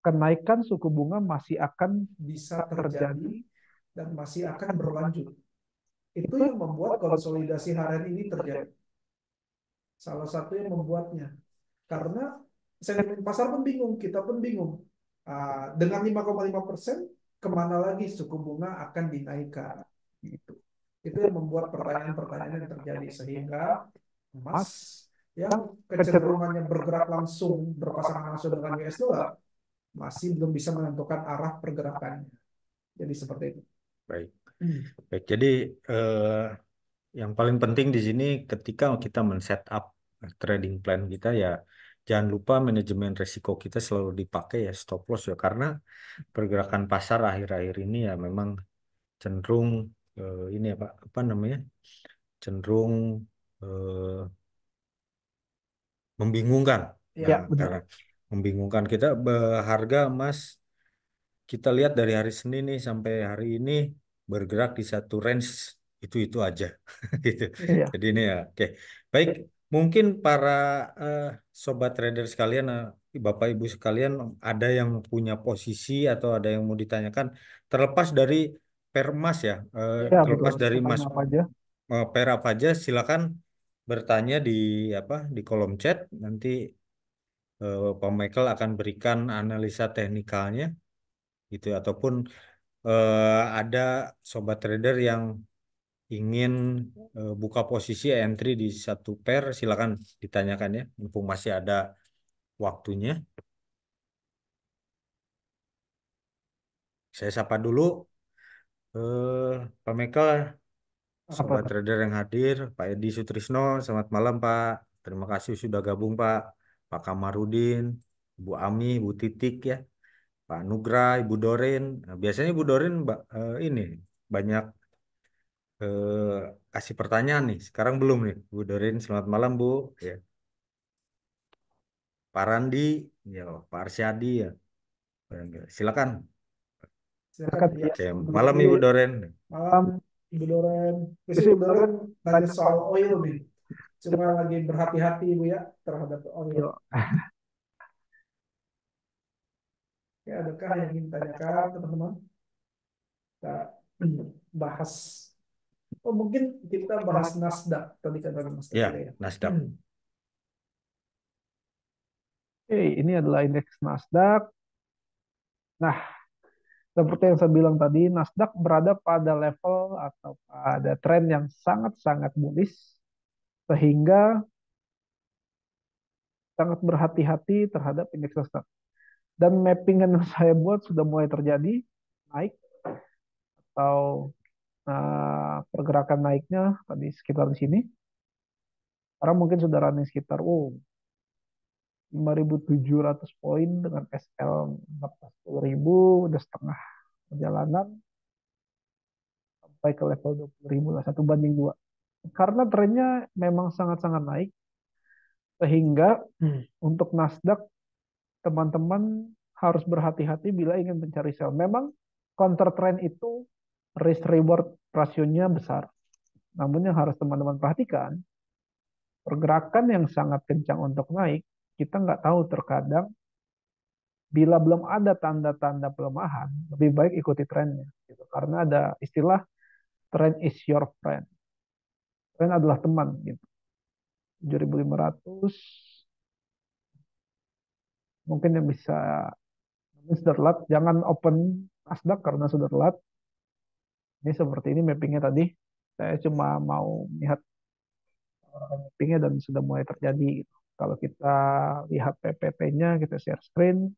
kenaikan suku bunga masih akan bisa terjadi dan masih akan berlanjut. Itu yang membuat konsolidasi harian ini terjadi. Salah satu yang membuatnya. Karena sentimen pasar pun bingung, kita pun bingung. Ah, dengan 5,5 persen, ke mana lagi suku bunga akan dinaikkan? Gitu. Itu yang membuat pertanyaan-pertanyaan yang terjadi sehingga emas yang kecenderungannya bergerak langsung berpasangan langsung dengan US dollar masih belum bisa menentukan arah pergerakannya. Jadi seperti itu. Baik. Hmm. Baik. Jadi eh, yang paling penting di sini ketika kita men-set up trading plan kita ya jangan lupa manajemen risiko kita selalu dipakai ya stop loss ya karena pergerakan pasar akhir-akhir ini ya memang cenderung uh, ini apa apa namanya cenderung uh, membingungkan. Ya, nah, karena membingungkan kita harga emas kita lihat dari hari Senin nih sampai hari ini bergerak di satu range itu itu aja gitu. Ya. Jadi ini ya oke. Baik, mungkin para uh, sobat trader sekalian uh, Bapak Ibu sekalian ada yang punya posisi atau ada yang mau ditanyakan terlepas dari permas ya, uh, ya terlepas betul. dari mas apa aja. Uh, per apa aja silakan bertanya di apa di kolom chat nanti uh, Pak Michael akan berikan analisa teknikalnya gitu ataupun uh, ada sobat trader yang ingin uh, buka posisi entry di satu pair silakan ditanyakan ya mumpung masih ada waktunya. Saya sapa dulu uh, Pak Michael Sobat trader yang hadir, Pak Edi Sutrisno, selamat malam Pak. Terima kasih sudah gabung Pak. Pak Kamarudin, Bu Ami, Bu Titik ya, Pak Nugra, Ibu Dorin. Nah, biasanya Ibu Dorin uh, ini banyak uh, kasih pertanyaan nih. Sekarang belum nih, Bu Dorin. Selamat malam Bu. Ya. Pak Randi, ya, Pak Arsyadi ya. Silakan. Silakan. Ya. Malam Ibu Dorin. Malam. Ibu Doren. Terus Ibu Doren tanya soal oil nih. Cuma lagi berhati-hati Ibu ya terhadap oil. Ya, adakah yang ingin tanyakan teman-teman? Kita bahas. Oh mungkin kita bahas Nasdaq tadi kan tadi Nasdaq. Ya, ya. Nasdaq. Hmm. Oke, ini adalah indeks Nasdaq. Nah, seperti yang saya bilang tadi, Nasdaq berada pada level atau pada tren yang sangat-sangat bullish, sehingga sangat berhati-hati terhadap indeks Nasdaq. Dan mapping yang saya buat sudah mulai terjadi, naik, atau uh, pergerakan naiknya tadi sekitar di sini. Sekarang mungkin sudah running sekitar, oh, 5.700 poin dengan SL 40.000 udah setengah perjalanan sampai ke level 20.000 lah satu banding dua karena trennya memang sangat-sangat naik sehingga hmm. untuk Nasdaq teman-teman harus berhati-hati bila ingin mencari sell memang counter trend itu risk reward rasionya besar namun yang harus teman-teman perhatikan pergerakan yang sangat kencang untuk naik kita nggak tahu terkadang bila belum ada tanda-tanda pelemahan, lebih baik ikuti trennya. Gitu. Karena ada istilah trend is your friend. Trend adalah teman. Gitu. 7500 mungkin yang bisa ini sudah telat jangan open Nasdaq karena sudah telat ini seperti ini mappingnya tadi saya cuma mau lihat mappingnya dan sudah mulai terjadi gitu. Kalau kita lihat PPT-nya, kita share screen.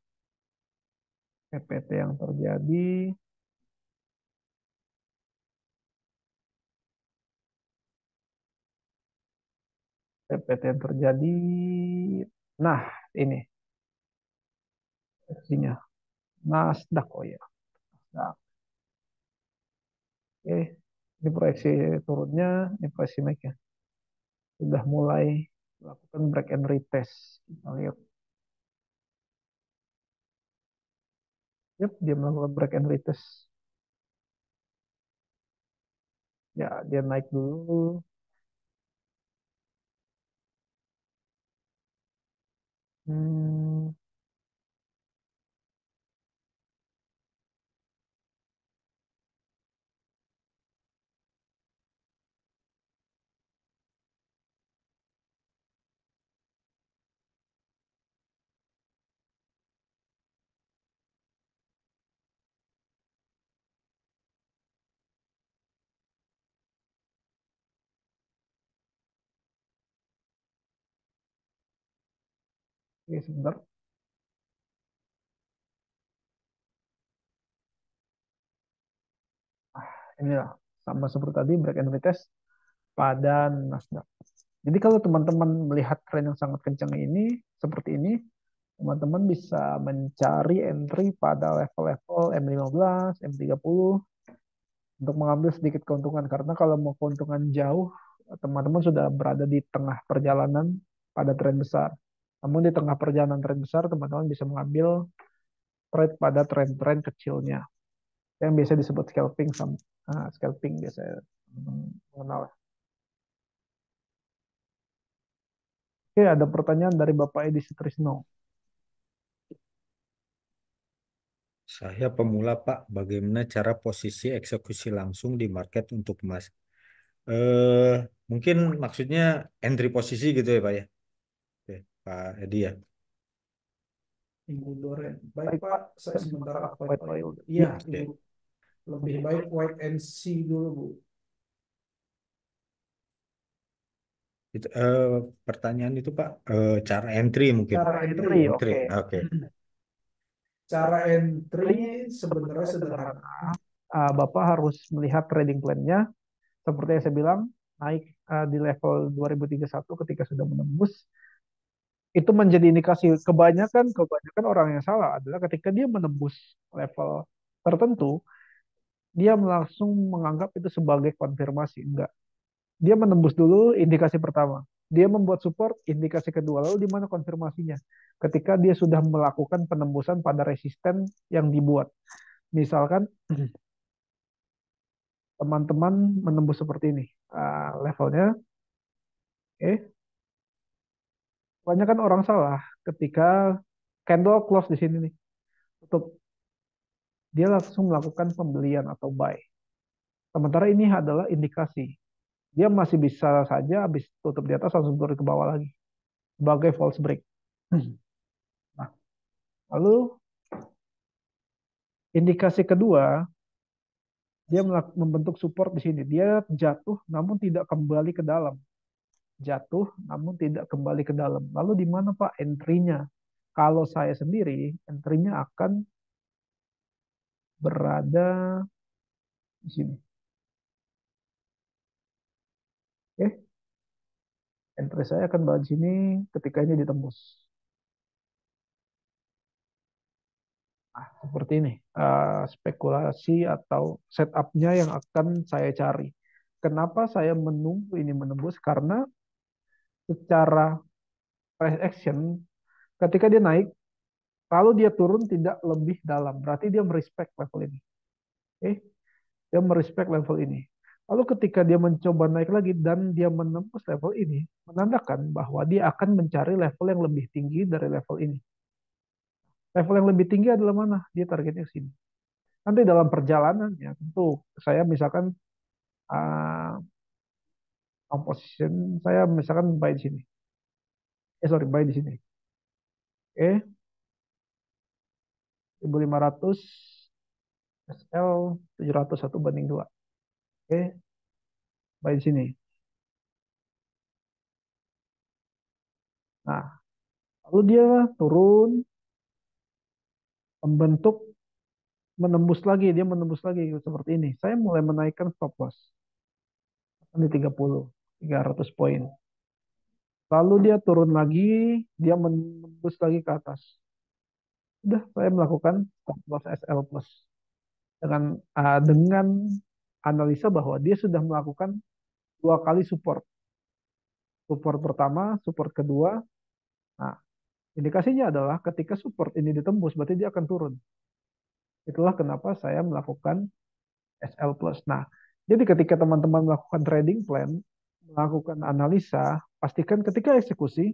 PPT yang terjadi. PPT yang terjadi. Nah, ini seksinya. Nasdaq, oh ya. Nasdaq. Oke, ini proyeksi turunnya, ini proyeksi naiknya. Sudah mulai melakukan break and retest. Kita lihat. Yep, dia melakukan break and retest. Ya, dia naik dulu. Hmm, oke, sebentar. Inilah, sama seperti tadi, break and retest pada Nasdaq. Jadi kalau teman-teman melihat tren yang sangat kencang ini, seperti ini, teman-teman bisa mencari entry pada level-level M15, M30 untuk mengambil sedikit keuntungan. Karena kalau mau keuntungan jauh, teman-teman sudah berada di tengah perjalanan pada tren besar. Namun di tengah perjalanan tren besar, teman-teman bisa mengambil trade pada tren-tren kecilnya. Yang biasa disebut scalping, sama, uh, scalping biasa mengenal. Oke, ada pertanyaan dari Bapak Edi Sutrisno. Saya pemula Pak, bagaimana cara posisi eksekusi langsung di market untuk emas? Eh, mungkin maksudnya entry posisi gitu ya Pak ya? Pak Edi ya. Ibu Doren. Baik Pak, saya sementara apa oil. Iya. Lebih baik white and see dulu, Bu. Itu, eh, pertanyaan itu Pak, eh, cara entry mungkin. Cara entry, oke. oke. cara entry sebenarnya sederhana. Uh, Bapak harus melihat trading plan-nya. Seperti yang saya bilang, naik uh, di level 2031 ketika sudah menembus. Itu menjadi indikasi kebanyakan kebanyakan orang yang salah adalah ketika dia menembus level tertentu, dia langsung menganggap itu sebagai konfirmasi. Enggak. Dia menembus dulu indikasi pertama. Dia membuat support indikasi kedua. Lalu di mana konfirmasinya? Ketika dia sudah melakukan penembusan pada resisten yang dibuat. Misalkan teman-teman menembus seperti ini. Uh, levelnya. Oke. Okay. Kebanyakan orang salah ketika candle close di sini nih. Tutup. Dia langsung melakukan pembelian atau buy. Sementara ini adalah indikasi dia masih bisa saja habis tutup di atas langsung turun ke bawah lagi sebagai false break. Nah, lalu indikasi kedua dia membentuk support di sini. Dia jatuh namun tidak kembali ke dalam. Jatuh namun tidak kembali ke dalam. Lalu di mana Pak entry-nya? Kalau saya sendiri, entry-nya akan berada di sini. Oke. Entry saya akan berada di sini ketika ini ditembus. Nah, seperti ini. Uh, spekulasi atau setup-nya yang akan saya cari. Kenapa saya menunggu ini menembus? Karena secara price action, ketika dia naik, kalau dia turun tidak lebih dalam. Berarti dia merespek level ini. Oke. Okay? Dia merespek level ini. Lalu ketika dia mencoba naik lagi dan dia menembus level ini, menandakan bahwa dia akan mencari level yang lebih tinggi dari level ini. Level yang lebih tinggi adalah mana? Dia targetnya sini. Nanti dalam perjalanannya, tentu saya misalkan uh, composition saya misalkan buy di sini. Eh sorry, buy di sini. Oke. Okay. 1500 SL 701 banding 2. Oke. Baik di sini. Nah, lalu dia turun membentuk menembus lagi, dia menembus lagi seperti ini. Saya mulai menaikkan stop loss. Di 30, 300 poin. lalu dia turun lagi, dia menembus lagi ke atas. Udah, saya melakukan stop loss SL plus dengan uh, dengan analisa bahwa dia sudah melakukan dua kali support. Support pertama, support kedua. Nah, indikasinya adalah ketika support ini ditembus, berarti dia akan turun. Itulah kenapa saya melakukan SL plus. Nah, jadi ketika teman-teman melakukan trading plan, melakukan analisa, pastikan ketika eksekusi,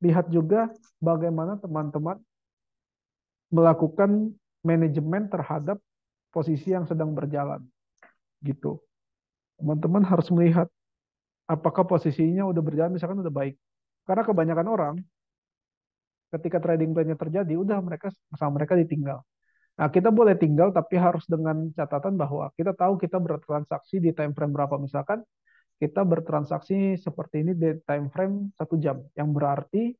lihat juga bagaimana teman-teman melakukan manajemen terhadap posisi yang sedang berjalan. Gitu. Teman-teman harus melihat apakah posisinya udah berjalan misalkan udah baik. Karena kebanyakan orang ketika trading plan-nya terjadi, udah mereka sama mereka ditinggal. Nah, kita boleh tinggal tapi harus dengan catatan bahwa kita tahu kita bertransaksi di time frame berapa. Misalkan kita bertransaksi seperti ini di time frame satu jam, yang berarti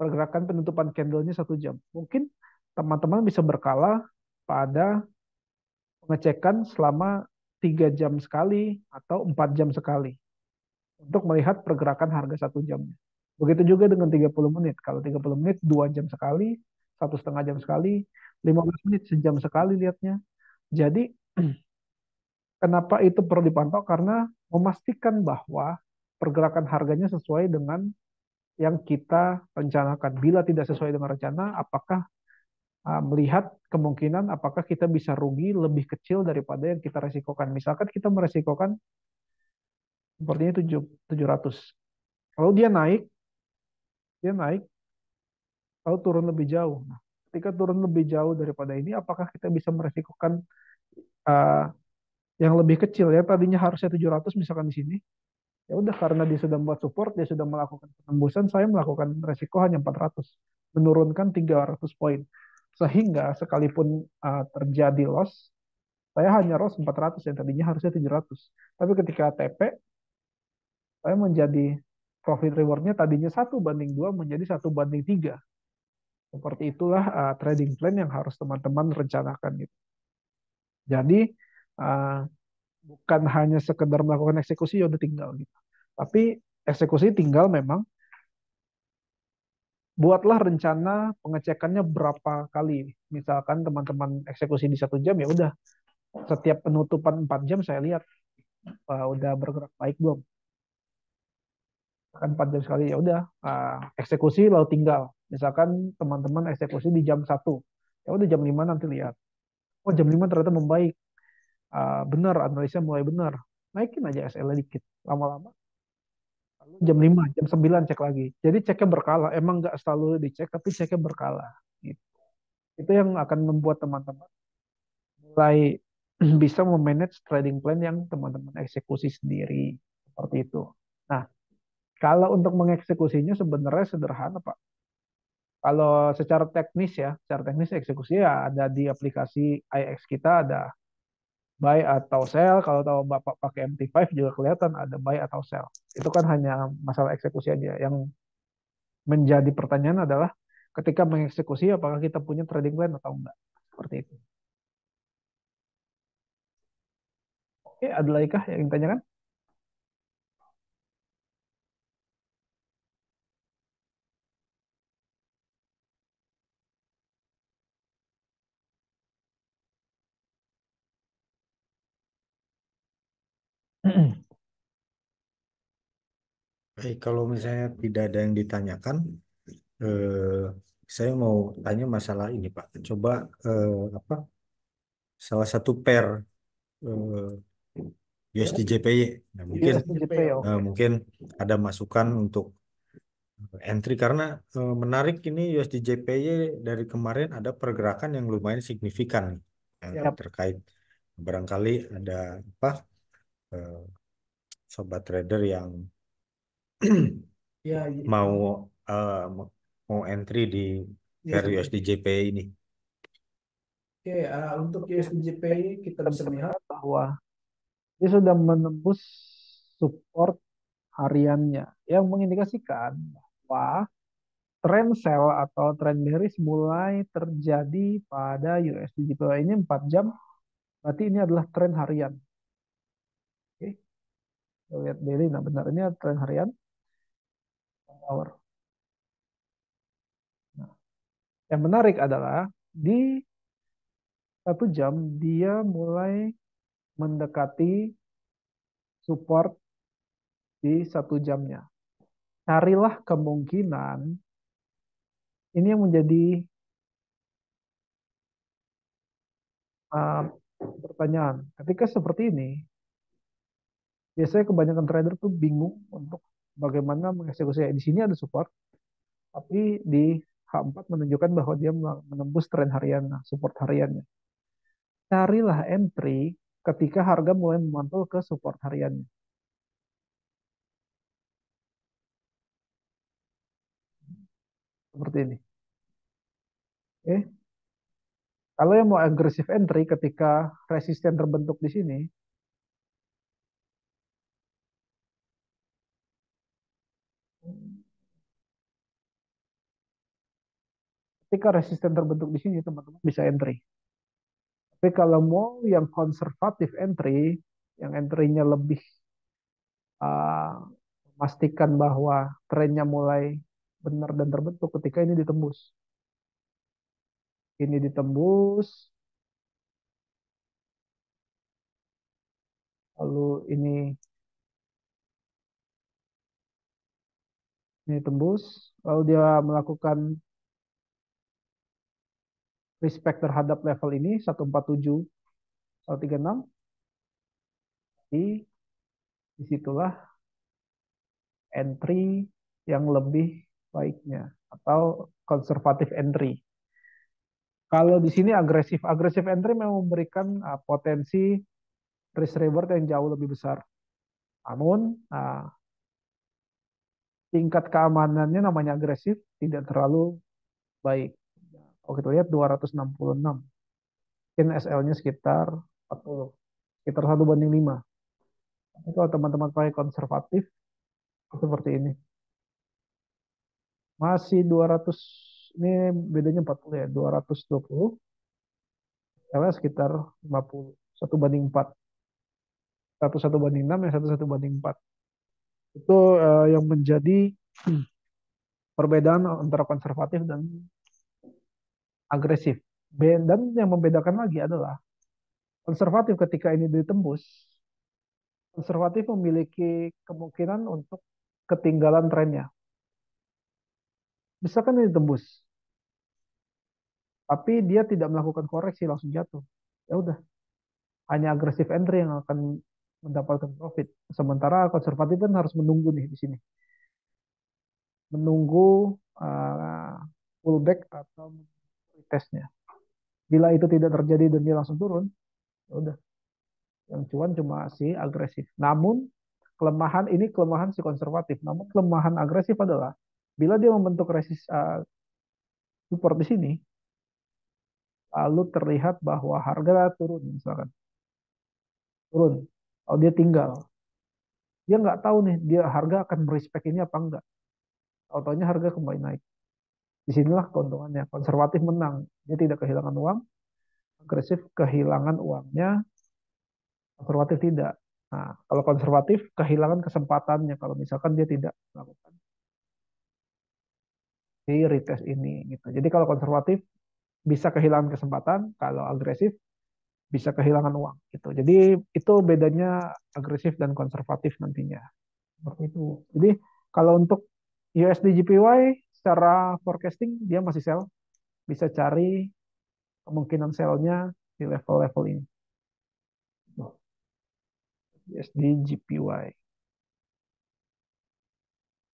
pergerakan penutupan candle-nya satu jam. Mungkin teman-teman bisa berkala pada pengecekan selama tiga jam sekali atau empat jam sekali untuk melihat pergerakan harga satu jam. Begitu juga dengan 30 menit. Kalau 30 menit dua jam sekali, satu setengah jam sekali, 15 menit sejam sekali lihatnya. Jadi kenapa itu perlu dipantau? Karena memastikan bahwa pergerakan harganya sesuai dengan yang kita rencanakan. Bila tidak sesuai dengan rencana, apakah uh, melihat kemungkinan apakah kita bisa rugi lebih kecil daripada yang kita resikokan. Misalkan kita meresikokan sepertinya 700. Lalu dia naik, dia naik, lalu turun lebih jauh. Nah, ketika turun lebih jauh daripada ini, apakah kita bisa meresikokan uh, yang lebih kecil ya? Tadinya harusnya 700 misalkan di sini. Ya udah karena dia sudah membuat support, dia sudah melakukan penembusan, saya melakukan resiko hanya 400, menurunkan 300 poin. Sehingga sekalipun uh, terjadi loss, saya hanya loss 400 yang tadinya harusnya 700. Tapi ketika TP, saya menjadi profit rewardnya tadinya satu banding dua menjadi satu banding tiga. Seperti itulah uh, trading plan yang harus teman-teman rencanakan gitu. Jadi uh, bukan hanya sekedar melakukan eksekusi ya udah tinggal gitu. Tapi eksekusi tinggal memang buatlah rencana pengecekannya berapa kali. Misalkan teman-teman eksekusi di satu jam ya udah setiap penutupan empat jam saya lihat uh, udah bergerak baik belum. Kan empat jam sekali ya udah uh, eksekusi lalu tinggal. Misalkan teman-teman eksekusi di jam satu ya udah jam lima nanti lihat. Oh jam lima ternyata membaik. Uh, benar analisa mulai benar. Naikin aja SL dikit. Lama-lama Lalu jam 5, jam 9 cek lagi. Jadi ceknya berkala. Emang nggak selalu dicek, tapi ceknya berkala. Gitu. Itu yang akan membuat teman-teman mulai bisa memanage trading plan yang teman-teman eksekusi sendiri. Seperti itu. Nah, kalau untuk mengeksekusinya sebenarnya sederhana, Pak. Kalau secara teknis ya, secara teknis eksekusi ya ada di aplikasi IX kita ada buy atau sell. Kalau tahu Bapak pakai MT5 juga kelihatan ada buy atau sell. Itu kan hanya masalah eksekusi aja. Yang menjadi pertanyaan adalah ketika mengeksekusi apakah kita punya trading plan atau enggak. Seperti itu. Oke, ada lagi kah yang ditanyakan? Baik, kalau misalnya tidak ada yang ditanyakan, eh, saya mau tanya masalah ini, Pak. Coba eh, apa? Salah satu pair eh, USD JPY. Nah, mungkin eh, mungkin ada masukan untuk entry karena eh, menarik ini USD JPY dari kemarin ada pergerakan yang lumayan signifikan eh, Yap. terkait barangkali ada apa? Eh, sobat trader yang Ya, mau uh, mau entry di ya, pair USD JPY ini. Oke, uh, untuk USDJP kita bisa melihat bahwa dia sudah menembus support hariannya yang mengindikasikan bahwa tren sell atau tren bearish mulai terjadi pada USD JPY ini 4 jam berarti ini adalah tren harian. Oke. Kita lihat daily nah benar ini adalah tren harian. Hour. Nah, yang menarik adalah di satu jam dia mulai mendekati support di satu jamnya. Carilah kemungkinan ini yang menjadi uh, pertanyaan. Ketika seperti ini, biasanya kebanyakan trader tuh bingung untuk bagaimana mengeksekusi. Di sini ada support, tapi di H4 menunjukkan bahwa dia menembus tren harian, nah, support hariannya. Carilah entry ketika harga mulai memantul ke support hariannya. Seperti ini. Oke. Kalau yang mau agresif entry ketika resisten terbentuk di sini, ketika resisten terbentuk di sini, teman-teman bisa entry. Tapi kalau mau yang konservatif entry, yang entry-nya lebih uh, memastikan bahwa trennya mulai benar dan terbentuk ketika ini ditembus. Ini ditembus. Lalu ini ini tembus. Lalu dia melakukan respect terhadap level ini 147 136 di di situlah entry yang lebih baiknya atau konservatif entry kalau di sini agresif, agresif entry memang memberikan uh, potensi risk reward yang jauh lebih besar. Namun uh, tingkat keamanannya namanya agresif tidak terlalu baik. Kalau kita lihat 266. Mungkin SL-nya sekitar 40. Sekitar 1 banding 5. Tapi kalau teman-teman pakai konservatif, seperti ini. Masih 200 ini bedanya 40 ya 220 LS sekitar 50 satu banding 4 satu satu banding 6 ya satu satu banding 4 itu uh, yang menjadi perbedaan antara konservatif dan agresif. Dan yang membedakan lagi adalah konservatif ketika ini ditembus konservatif memiliki kemungkinan untuk ketinggalan trennya. Misalkan ini tembus tapi dia tidak melakukan koreksi langsung jatuh. Ya udah hanya agresif entry yang akan mendapatkan profit. Sementara konservatif kan harus menunggu nih di sini. Menunggu uh, pullback atau testnya bila itu tidak terjadi dan dia langsung turun ya udah yang cuan cuma si agresif namun kelemahan ini kelemahan si konservatif namun kelemahan agresif adalah Bila dia membentuk resist uh, support di sini, lalu terlihat bahwa harga turun misalkan. Turun. Kalau dia tinggal. Dia nggak tahu nih, dia harga akan merespek ini apa enggak. Autonya harga kembali naik. Di sinilah keuntungannya. Konservatif menang. Dia tidak kehilangan uang. Agresif kehilangan uangnya. Konservatif tidak. Nah, kalau konservatif kehilangan kesempatannya kalau misalkan dia tidak melakukan di retest ini gitu. Jadi kalau konservatif bisa kehilangan kesempatan, kalau agresif bisa kehilangan uang gitu. Jadi itu bedanya agresif dan konservatif nantinya. Seperti itu. Jadi kalau untuk USD JPY secara forecasting dia masih sell, bisa cari kemungkinan sellnya di level-level ini. USD JPY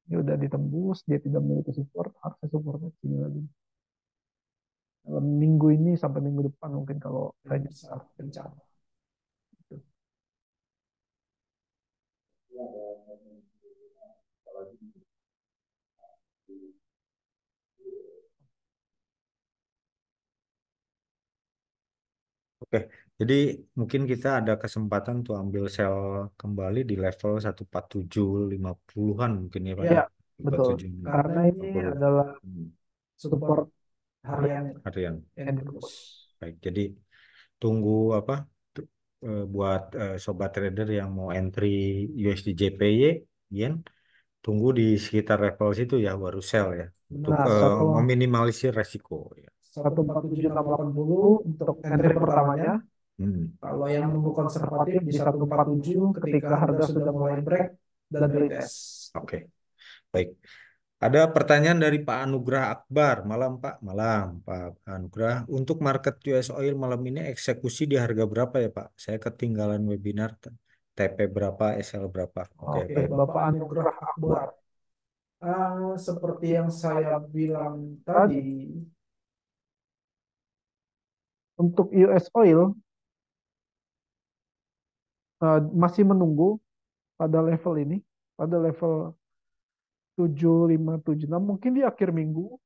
dia udah ditembus dia tidak memiliki support harusnya supportnya sini lagi. Dalam minggu ini sampai minggu depan mungkin kalau saya besar kencang Oke, jadi mungkin kita ada kesempatan untuk ambil sel kembali di level 14750-an mungkin ya Pak. Ya, betul. Karena ini adalah hmm. support harian. Harian. Baik, jadi tunggu apa eh, buat uh, sobat trader yang mau entry USD JPY yen tunggu di sekitar level situ ya baru sell ya untuk Nah, satu meminimalisir resiko ya. 147.680 untuk entry pertamanya. Hmm. Kalau yang menunggu konservatif di 147 ketika harga sudah mulai break dan retest. Oke, baik. Ada pertanyaan dari Pak Anugrah Akbar. Malam Pak, malam Pak Anugrah. Untuk market US oil malam ini eksekusi di harga berapa ya Pak? Saya ketinggalan webinar. TP berapa, SL berapa? Oke, Oke, baik. Bapak Anugrah Akbar. Ah, seperti yang saya bilang tadi, Untuk US oil eh, masih menunggu pada level ini, pada level 7576 mungkin di akhir minggu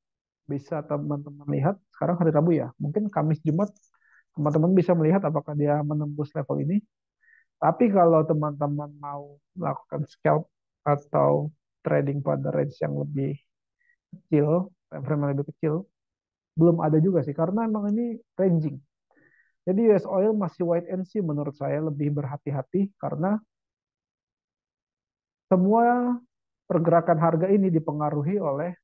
bisa teman-teman lihat. Sekarang hari Rabu ya. Mungkin Kamis Jumat teman-teman bisa melihat apakah dia menembus level ini. Tapi kalau teman-teman mau melakukan scalp atau trading pada range yang lebih kecil time frame yang lebih kecil belum ada juga sih karena emang ini ranging jadi US oil masih wait and see menurut saya lebih berhati-hati karena semua pergerakan harga ini dipengaruhi oleh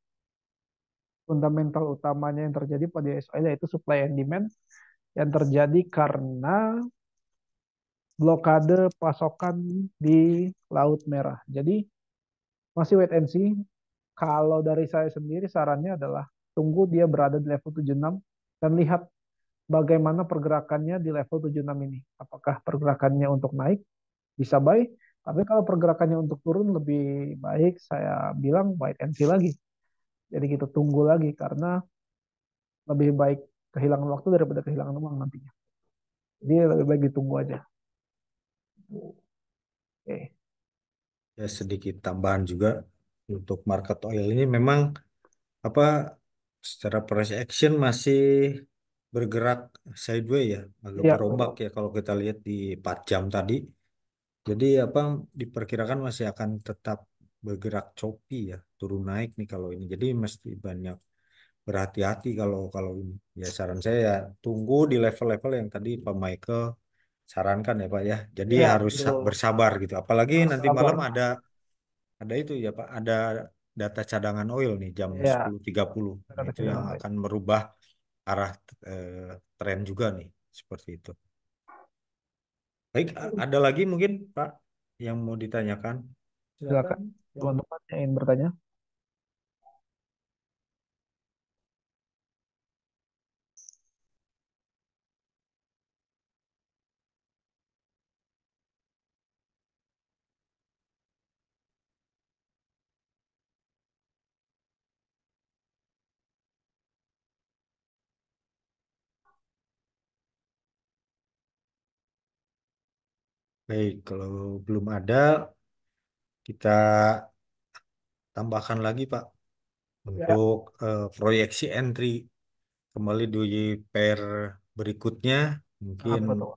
fundamental utamanya yang terjadi pada US oil yaitu supply and demand yang terjadi karena blokade pasokan di Laut Merah. Jadi masih wait and see. Kalau dari saya sendiri sarannya adalah tunggu dia berada di level 76 dan lihat bagaimana pergerakannya di level 76 ini. Apakah pergerakannya untuk naik bisa buy, tapi kalau pergerakannya untuk turun lebih baik saya bilang wait and see lagi. Jadi kita tunggu lagi karena lebih baik kehilangan waktu daripada kehilangan uang nantinya. Jadi lebih baik ditunggu aja. Oke. Ya sedikit tambahan juga untuk market oil ini memang apa secara price action masih bergerak sideways ya, agak Ya, berombak ya kalau kita lihat di 4 jam tadi. Jadi apa diperkirakan masih akan tetap bergerak choppy ya, turun naik nih kalau ini. Jadi mesti banyak berhati-hati kalau kalau ini. Ya saran saya ya tunggu di level-level yang tadi Pak Michael sarankan ya Pak ya. Jadi ya, harus betul. bersabar gitu. Apalagi nanti Sabar. malam ada ada itu ya Pak, ada data cadangan oil nih jam Ya, 10.30. Nah, data itu yang oil. akan merubah arah eh, tren juga nih seperti itu. Baik, ada lagi mungkin Pak yang mau ditanyakan? silakan teman-teman yang ingin bertanya. Baik, kalau belum ada kita tambahkan lagi Pak Ya, untuk eh, proyeksi entry kembali di pair berikutnya mungkin apa tuh?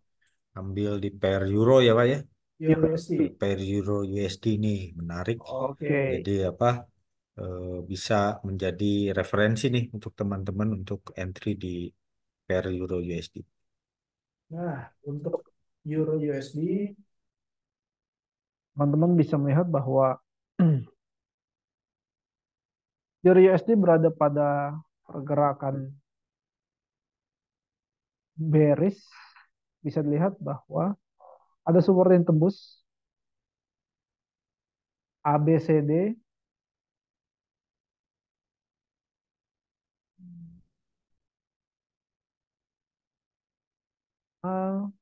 ambil di pair euro ya Pak ya. USD. Pair euro USD ini menarik. Oke. Jadi apa eh, bisa menjadi referensi nih untuk teman-teman untuk entry di pair euro USD. Nah, untuk Euro USD, Teman-teman bisa melihat bahwa Euro USD berada pada pergerakan bearish. Bisa dilihat bahwa ada support yang tembus. ABCD eh,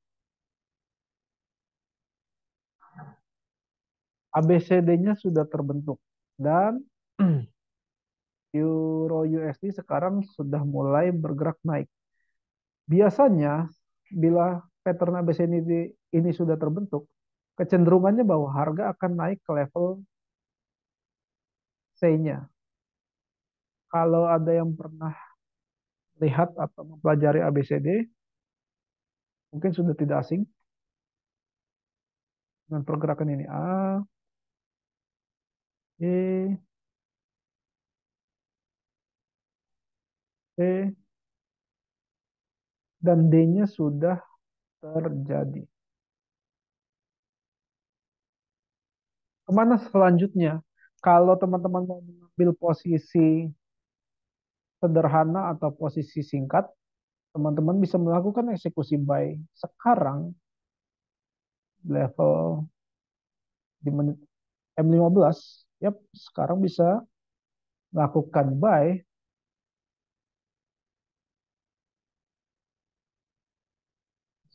ABCD-nya sudah terbentuk dan Euro USD sekarang sudah mulai bergerak naik. Biasanya bila pattern ABCD ini, ini sudah terbentuk, kecenderungannya bahwa harga akan naik ke level C-nya. Kalau ada yang pernah lihat atau mempelajari ABCD, mungkin sudah tidak asing dengan pergerakan ini. A, E, C, dan D-nya sudah terjadi. Ke mana selanjutnya? kalau teman-teman mau mengambil posisi sederhana atau posisi singkat, teman-teman bisa melakukan eksekusi buy sekarang level di menit M15. Yap, sekarang bisa melakukan buy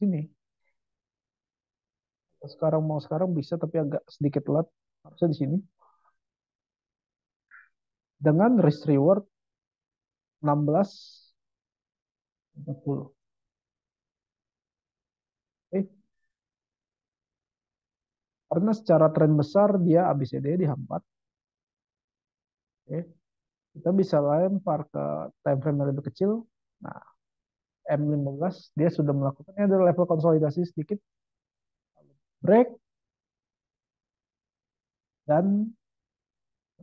sini. Sekarang mau sekarang bisa tapi agak sedikit telat. Harusnya di sini. Dengan risk reward 16 40. Oke. Karena secara tren besar dia ABCD di H4. Oke. Kita bisa lempar ke time frame yang lebih kecil. Nah, M15 dia sudah melakukan ini adalah level konsolidasi sedikit. Break dan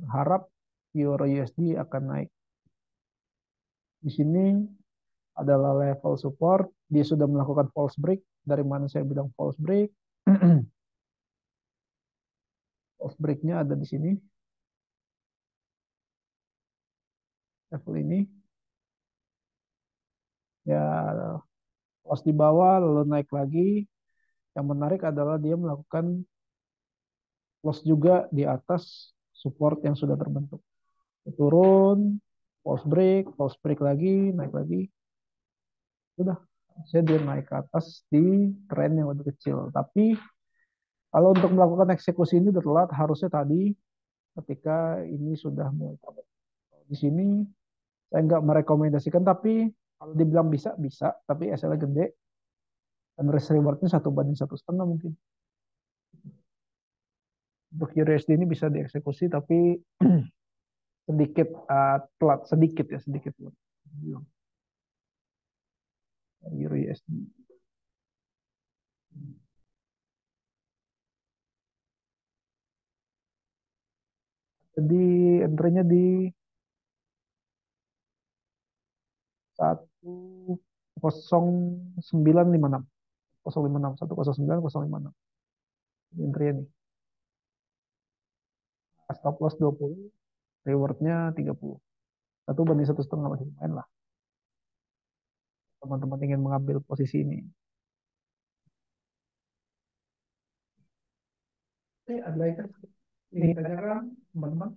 harap euro USD akan naik. Di sini adalah level support. Dia sudah melakukan false break. Dari mana saya bilang false break? false breaknya ada di sini. Level ini. Ya, close di bawah, lalu naik lagi. Yang menarik adalah dia melakukan close juga di atas support yang sudah terbentuk. Turun, false break, false break lagi, naik lagi. Sudah, saya dia naik ke atas di tren yang lebih kecil. Tapi kalau untuk melakukan eksekusi ini telat, harusnya tadi ketika ini sudah mulai di sini saya nggak merekomendasikan tapi kalau dibilang bisa bisa tapi SL gede dan risk rewardnya satu banding satu setengah mungkin untuk USD ini bisa dieksekusi tapi sedikit uh, telat sedikit ya sedikit telat. Euro USD. Jadi entry-nya di satu kosong sembilan lima enam. kosong lima enam satu kosong sembilan kosong lima enam. Entry nya nih. Stop loss dua puluh rewardnya 30 satu banding satu setengah masih lumayan lah. Teman-teman ingin mengambil posisi ini. Ada? Ini tanyakan teman-teman.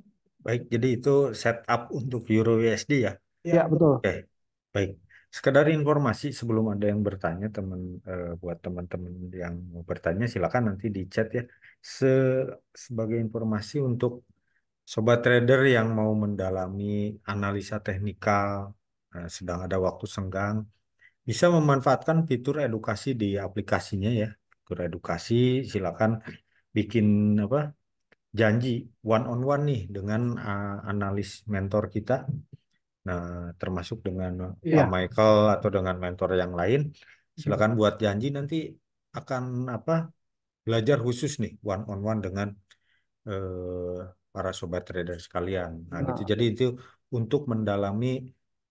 Baik, jadi itu setup untuk Euro USD ya? ya betul. Oke, baik. Sekedar informasi sebelum ada yang bertanya, teman eh, buat teman-teman yang mau bertanya silakan nanti di chat ya. Se sebagai informasi untuk sobat trader yang mau mendalami analisa teknikal, eh, sedang ada waktu senggang, bisa memanfaatkan fitur edukasi di aplikasinya ya. Fitur edukasi silakan bikin apa janji one on one nih dengan uh, analis mentor kita. Nah, termasuk dengan Iya. Pak Michael atau dengan mentor yang lain, silakan buat janji nanti akan apa belajar khusus nih one on one dengan eh, para sobat trader sekalian. Nah, Nah. gitu. Jadi itu untuk mendalami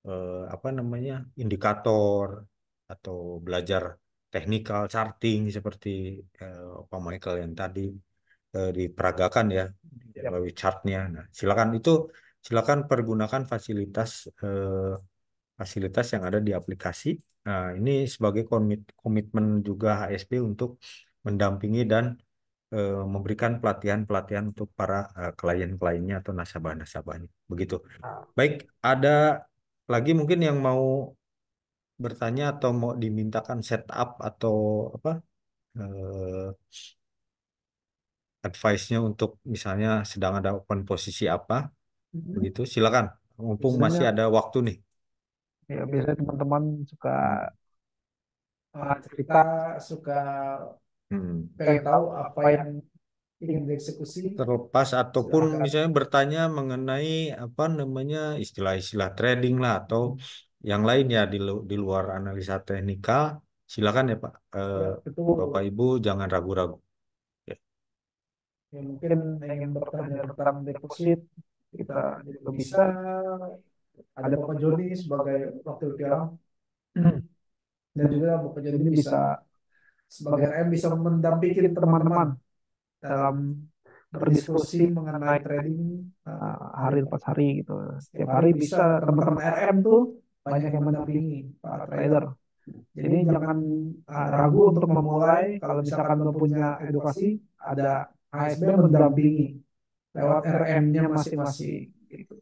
eh, apa namanya indikator atau belajar technical charting seperti eh, Pak Michael yang tadi eh, diperagakan ya melalui chartnya. Nah, silakan itu silakan pergunakan fasilitas eh, fasilitas yang ada di aplikasi. Nah, ini sebagai komit komitmen juga HSP untuk mendampingi dan eh, memberikan pelatihan-pelatihan untuk para eh, klien-kliennya atau nasabah-nasabahnya. Begitu. Baik, ada lagi mungkin yang mau bertanya atau mau dimintakan setup atau apa eh, advice-nya untuk misalnya sedang ada open posisi apa, begitu. Silakan. Mumpung Biasanya- masih ada waktu nih. ya biasanya teman-teman suka Ah, cerita suka Hmm. pengen tahu apa yang ingin dieksekusi. Terlepas ataupun Silakan. misalnya bertanya mengenai apa namanya istilah-istilah trading lah atau yang lain ya di, lu- di luar analisa teknikal, silakan ya Pak. Eh, Ya, itu Bapak Ibu jangan ragu-ragu. ya, mungkin ingin bertanya tentang deposit kita juga bisa. Ada Bapak Joni sebagai wakil PR dan juga Bapak Joni bisa sebagai RM bisa mendampingi teman-teman dalam berdiskusi mengenai trading uh, hari lepas hari gitu. Setiap hari bisa teman-teman RM tuh banyak yang mendampingi para trader. Jadi jangan uh, ragu untuk memulai. Kalau misalkan lo punya edukasi, ada ASB mendampingi lewat RM-nya masing-masing. Gitu.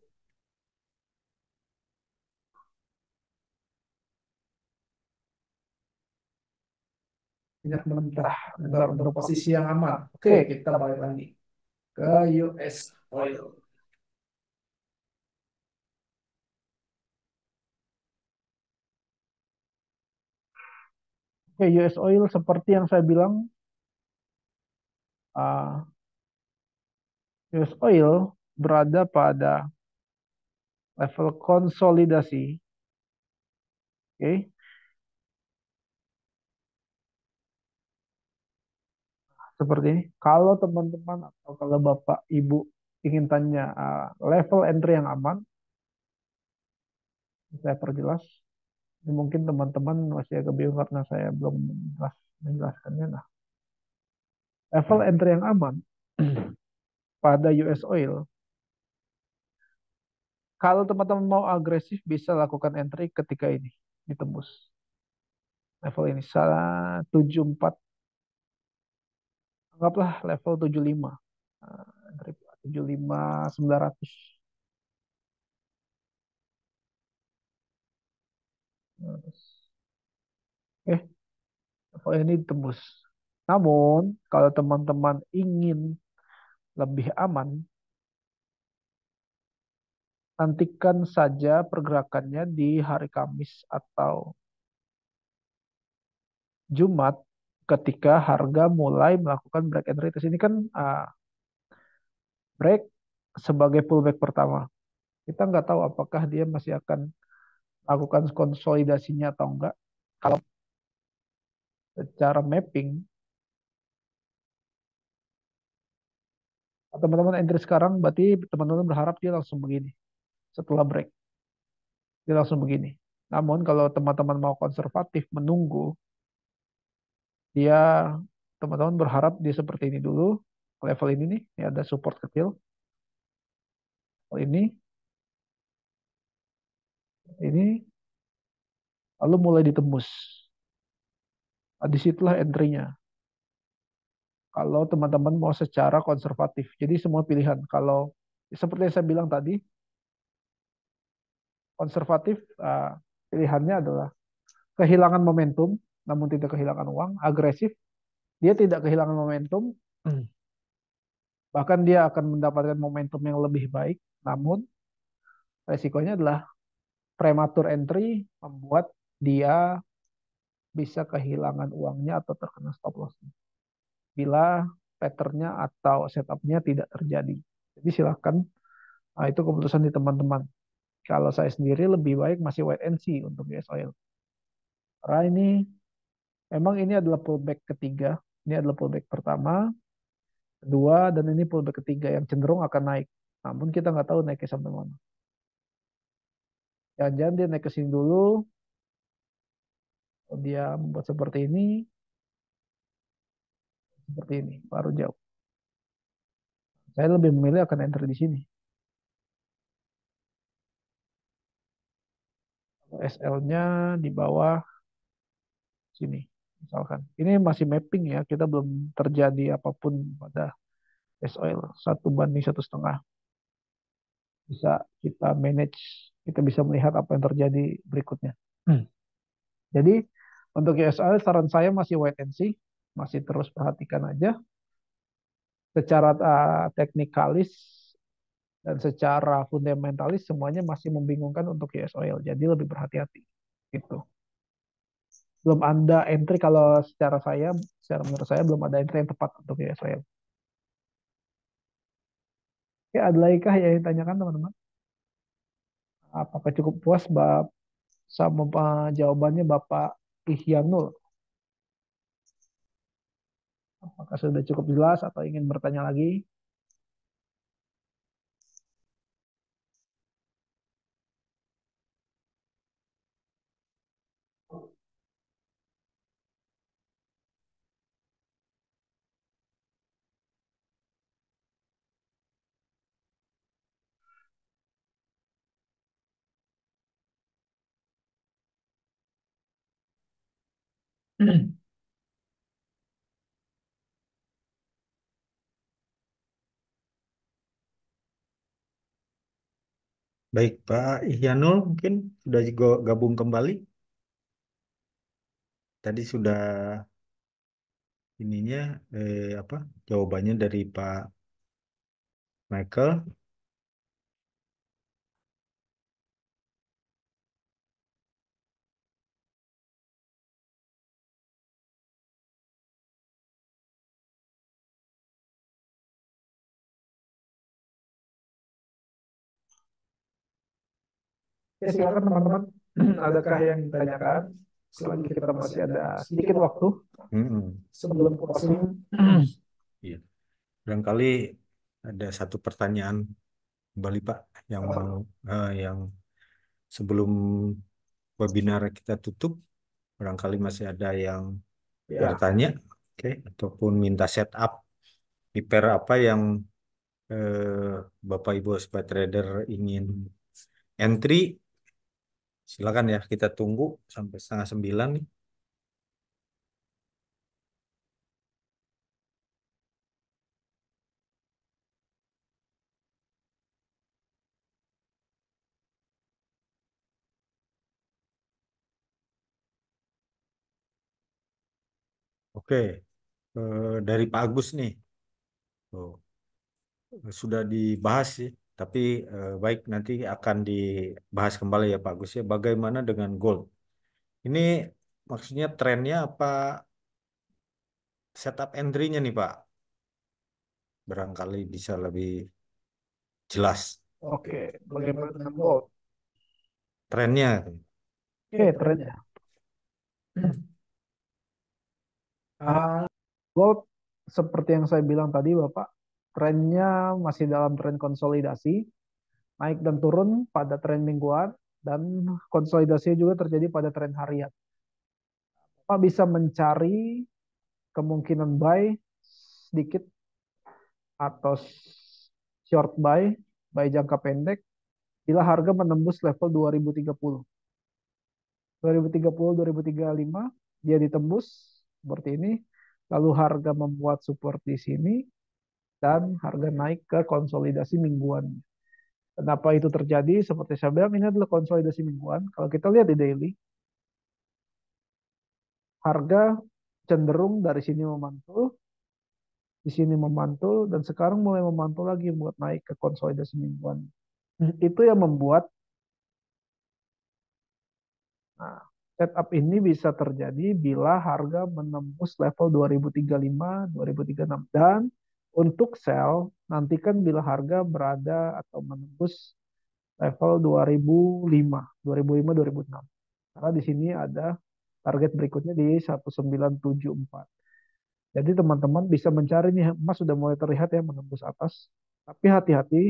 minyak mentah untuk posisi yang aman. Oke, kita balik lagi ke US oil. Oke, US oil seperti yang saya bilang, uh, US oil berada pada level konsolidasi. Oke, seperti ini. Kalau teman-teman atau kalau Bapak Ibu ingin tanya uh, level entry yang aman, saya perjelas. Ini mungkin teman-teman masih agak bingung karena saya belum jelas menjelaskannya. Nah, level entry yang aman pada US oil. Kalau teman-teman mau agresif bisa lakukan entry ketika ini ditembus. Level ini 74 anggaplah level 75 75 900 Oke, level ini tembus. Namun, kalau teman-teman ingin lebih aman, nantikan saja pergerakannya di hari Kamis atau Jumat ketika harga mulai melakukan break and retest ini kan uh, break sebagai pullback pertama. Kita nggak tahu apakah dia masih akan lakukan konsolidasinya atau enggak. Kalau secara mapping teman-teman entry sekarang berarti teman-teman berharap dia langsung begini. Setelah break. Dia langsung begini. Namun kalau teman-teman mau konservatif menunggu dia teman-teman berharap dia seperti ini dulu. Level ini nih ini ada support kecil. Ini. Ini. Lalu mulai ditembus. Nah, di situlah entry-nya kalau teman-teman mau secara konservatif jadi semua pilihan kalau seperti yang saya bilang tadi konservatif uh, pilihannya adalah kehilangan momentum namun tidak kehilangan uang, agresif, dia tidak kehilangan momentum, hmm. bahkan dia akan mendapatkan momentum yang lebih baik, namun resikonya adalah prematur entry membuat dia bisa kehilangan uangnya atau terkena stop loss. Bila patternnya atau setupnya tidak terjadi. Jadi silakan, nah itu keputusan di teman-teman. Kalau saya sendiri lebih baik masih wait and see untuk US oil. Karena ini Memang ini adalah pullback ketiga. Ini adalah pullback pertama, kedua, dan ini pullback ketiga yang cenderung akan naik. Namun kita nggak tahu naiknya sampai mana. Jangan-jangan dia naik ke sini dulu. Dia membuat seperti ini. Seperti ini, baru jauh. Saya lebih memilih akan enter di sini. SL-nya di bawah sini misalkan ini masih mapping ya kita belum terjadi apa pun pada S oil satu banding satu setengah bisa kita manage kita bisa melihat apa yang terjadi berikutnya hmm. jadi untuk oil saran saya masih wait and see masih terus perhatikan aja secara uh, teknikalis dan secara fundamentalis semuanya masih membingungkan untuk US oil jadi lebih berhati-hati gitu belum ada entry kalau secara saya, secara menurut saya belum ada entry yang tepat untuk Israel. Oke, ada lagi kah yang ditanyakan teman-teman? Apakah cukup puas Bap sama jawabannya Bapak Ihyanul? Apakah sudah cukup jelas atau ingin bertanya lagi? Mm-hmm. Baik, Pak Ihyanul mungkin sudah gabung kembali. Tadi sudah ininya eh, apa jawabannya dari Pak Michael. Ya, silakan teman-teman. Adakah yang ditanyakan? Selagi kita masih ada sedikit waktu Mm-mm. sebelum closing. Iya. Barangkali ada satu pertanyaan kembali Pak yang mau eh, yang sebelum webinar kita tutup barangkali masih ada yang Ya, bertanya, oke, ataupun minta setup prepare apa yang eh, Bapak Ibu sobat trader ingin entry, silakan ya kita tunggu sampai setengah sembilan nih. Oke, eh, dari Pak Agus nih. Tuh. sudah dibahas sih, tapi eh, baik nanti akan dibahas kembali ya Pak Gus ya. Bagaimana dengan gold? Ini maksudnya trennya apa setup entry-nya nih Pak? Barangkali bisa lebih jelas oke. Bagaimana dengan gold? trennya. Oke, trennya. Ah, gold seperti yang saya bilang tadi, Bapak, trennya masih dalam tren konsolidasi, naik dan turun pada tren mingguan, dan konsolidasi juga terjadi pada tren harian. Bapak bisa mencari kemungkinan buy sedikit atau short buy, buy jangka pendek, bila harga menembus level 2030. 2030-2035 dia ditembus seperti ini, lalu harga membuat support di sini, dan harga naik ke konsolidasi mingguan. Kenapa itu terjadi? Seperti saya bilang, ini adalah konsolidasi mingguan. Kalau kita lihat di daily, harga cenderung dari sini memantul, di sini memantul, dan sekarang mulai memantul lagi buat naik ke konsolidasi mingguan. Itu yang membuat nah, setup ini bisa terjadi bila harga menembus level 2035, 2036 dan untuk sell nantikan bila harga berada atau menembus level 2005, 2005 2006. Karena di sini ada target berikutnya di 1974. Jadi teman-teman bisa mencari nih emas sudah mulai terlihat ya menembus atas. Tapi hati-hati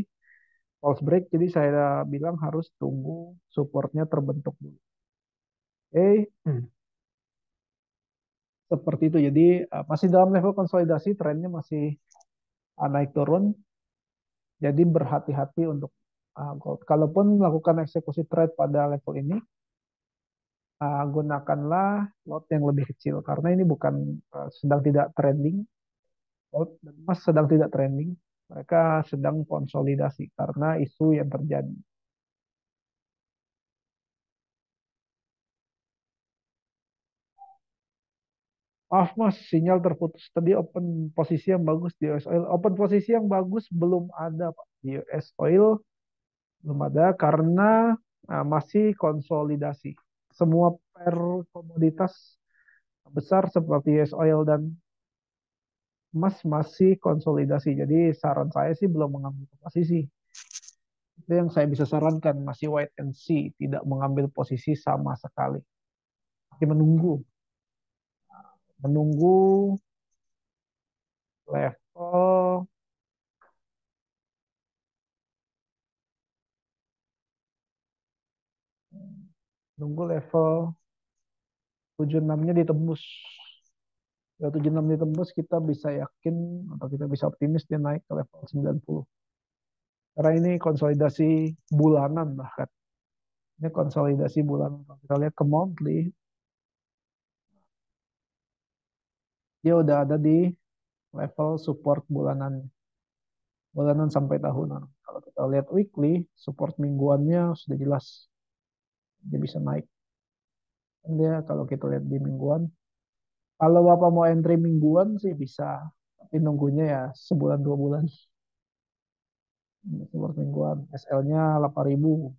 false break jadi saya bilang harus tunggu supportnya terbentuk dulu. Oke, seperti itu. Jadi uh, masih dalam level konsolidasi, trennya masih naik turun. Jadi berhati-hati untuk uh, gold. Kalaupun melakukan eksekusi trade pada level ini, uh, gunakanlah lot yang lebih kecil karena ini bukan uh, sedang tidak trending. Gold dan emas sedang tidak trending. Mereka sedang konsolidasi karena isu yang terjadi. Maaf mas, sinyal terputus. Tadi open posisi yang bagus di US Oil. Open posisi yang bagus belum ada Pak. Di US Oil belum ada karena nah, masih konsolidasi. Semua per komoditas besar seperti US Oil dan emas masih konsolidasi. Jadi saran saya sih belum mengambil posisi. Itu yang saya bisa sarankan. Masih wait and see. Tidak mengambil posisi sama sekali. Masih menunggu menunggu level nunggu level 76-nya ditembus. Level 76 ditembus kita bisa yakin atau kita bisa optimis dia naik ke level 90. Karena ini konsolidasi bulanan bahkan. Ini konsolidasi bulanan. Kalau kita lihat ke monthly, dia udah ada di level support bulanan bulanan sampai tahunan. Kalau kita lihat weekly, support mingguannya sudah jelas dia bisa naik. Dia kalau kita lihat di mingguan, kalau Bapak mau entry mingguan sih bisa, tapi nunggunya ya sebulan dua bulan. Support mingguan, SL-nya 8.000.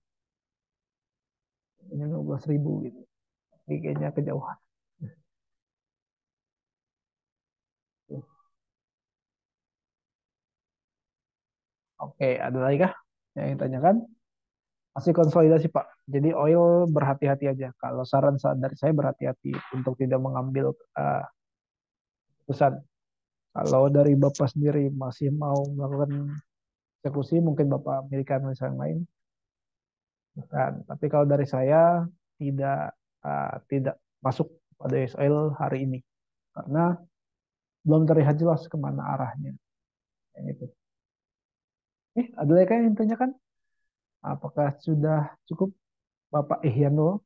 Ini 12.000 gitu. Ini kayaknya kejauhan. Oke, ada lagi kah yang ditanyakan? Masih konsolidasi Pak. Jadi oil berhati-hati aja. Kalau saran dari saya berhati-hati untuk tidak mengambil uh. Kalau dari Bapak sendiri masih mau melakukan eksekusi, mungkin Bapak miliki analisa yang lain. Bukan. Tapi kalau dari saya tidak uh, tidak masuk pada oil hari ini karena belum terlihat jelas ke mana arahnya. Yang itu. Eh, ada lagi yang ditanyakan? Apakah sudah cukup Bapak Ihyano?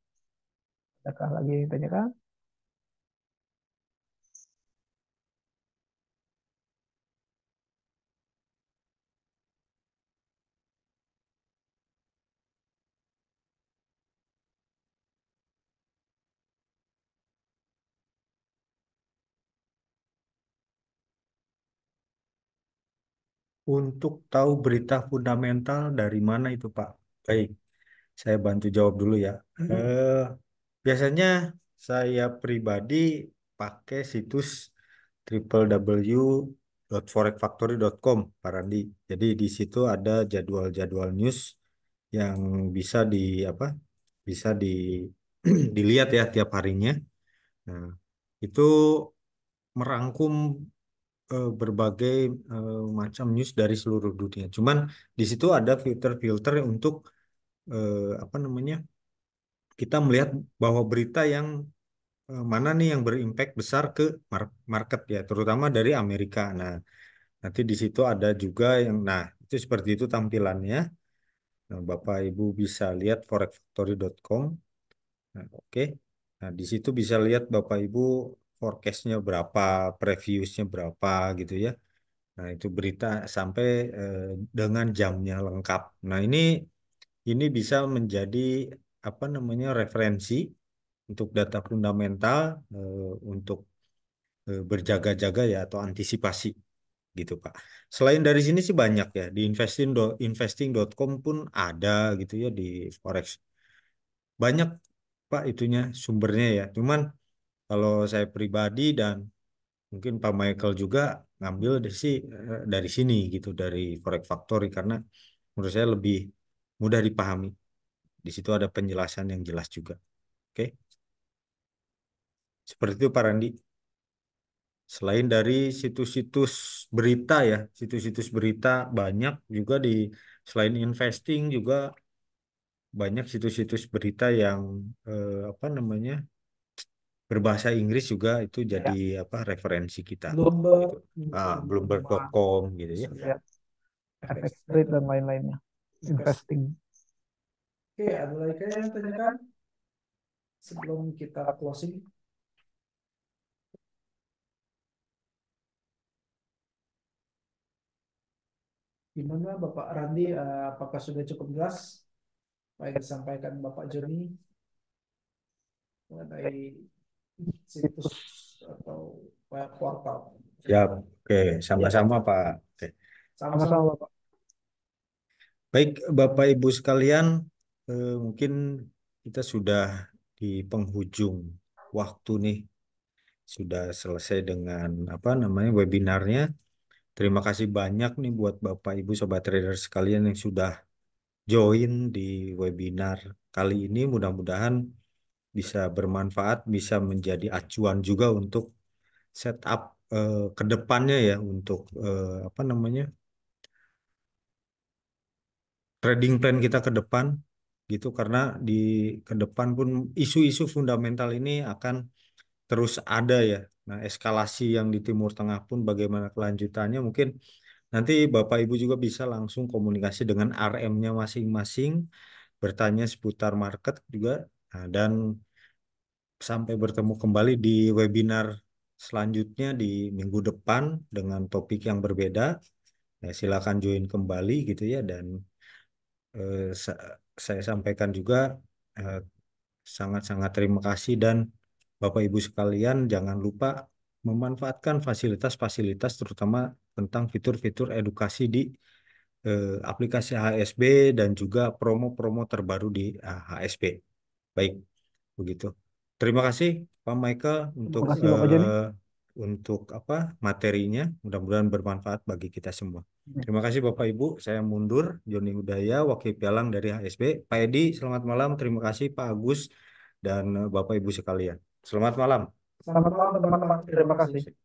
Adakah lagi yang ditanyakan? Untuk tahu berita fundamental dari mana itu Pak? Baik, saya bantu jawab dulu ya. Hmm. Eh, biasanya saya pribadi pakai situs www.forexfactory.com Pak Randi. Jadi di situ ada jadwal-jadwal news yang bisa di apa? Bisa di dilihat ya tiap harinya. Nah, itu merangkum berbagai uh, macam news dari seluruh dunia. Cuman di situ ada filter-filter untuk uh, apa namanya? Kita melihat bahwa berita yang uh, mana nih yang berimpact besar ke market ya, terutama dari Amerika. Nah, nanti di situ ada juga yang nah, itu seperti itu tampilannya. Nah, Bapak Ibu bisa lihat forexfactory.com. Nah, oke. Okay. Nah, di situ bisa lihat Bapak Ibu forecastnya berapa, previewsnya berapa gitu ya. Nah itu berita sampai eh, dengan jamnya lengkap. Nah ini ini bisa menjadi apa namanya referensi untuk data fundamental eh, untuk eh, berjaga-jaga ya atau antisipasi gitu Pak. Selain dari sini sih banyak ya di investing investing.com pun ada gitu ya di forex. Banyak Pak itunya sumbernya ya. Cuman kalau saya pribadi dan mungkin Pak Michael juga ngambil dari si eh, dari sini gitu dari Forex Factory karena menurut saya lebih mudah dipahami. Di situ ada penjelasan yang jelas juga. Oke. Seperti itu Pak Randi. Selain dari situs-situs berita ya, situs-situs berita banyak juga di selain investing juga banyak situs-situs berita yang eh, apa namanya berbahasa Inggris juga itu ya. jadi ya. apa referensi kita. Bloomberg, gitu. ah, Bloomberg.com gitu ya. ya. FX Trade dan lain-lainnya. Investing. Oke, ada lagi yang tanyakan sebelum kita closing? Gimana Bapak Randi, eh, apakah sudah cukup jelas apa yang disampaikan Bapak Joni mengenai situs atau portal. Ya, oke, sama-sama ya. Pak. Oke. Sama-sama Pak. Baik, Bapak Ibu sekalian, eh, mungkin kita sudah di penghujung waktu nih. Sudah selesai dengan apa namanya webinarnya. Terima kasih banyak nih buat Bapak Ibu Sobat Trader sekalian yang sudah join di webinar kali ini. Mudah-mudahan bisa bermanfaat, bisa menjadi acuan juga untuk setup uh, ke depannya ya untuk uh, apa namanya trading plan kita ke depan gitu karena di ke depan pun isu-isu fundamental ini akan terus ada ya. Nah, eskalasi yang di Timur Tengah pun bagaimana kelanjutannya mungkin nanti Bapak Ibu juga bisa langsung komunikasi dengan RM-nya masing-masing bertanya seputar market juga nah, dan sampai bertemu kembali di webinar selanjutnya di minggu depan dengan topik yang berbeda. Ya, silakan join kembali gitu ya dan eh, saya sampaikan juga eh, sangat-sangat terima kasih dan Bapak Ibu sekalian jangan lupa memanfaatkan fasilitas-fasilitas terutama tentang fitur-fitur edukasi di eh, aplikasi HSB dan juga promo-promo terbaru di HSB. Baik, begitu. Terima kasih Pak Michael untuk kasih, Bapak uh, untuk apa materinya. Mudah-mudahan bermanfaat bagi kita semua. Terima kasih Bapak Ibu. Saya mundur. Joni Udaya, Wakil Pialang dari HSB. Pak Edi, selamat malam. Terima kasih Pak Agus dan Bapak Ibu sekalian. Selamat malam. Selamat malam teman-teman. Terima kasih.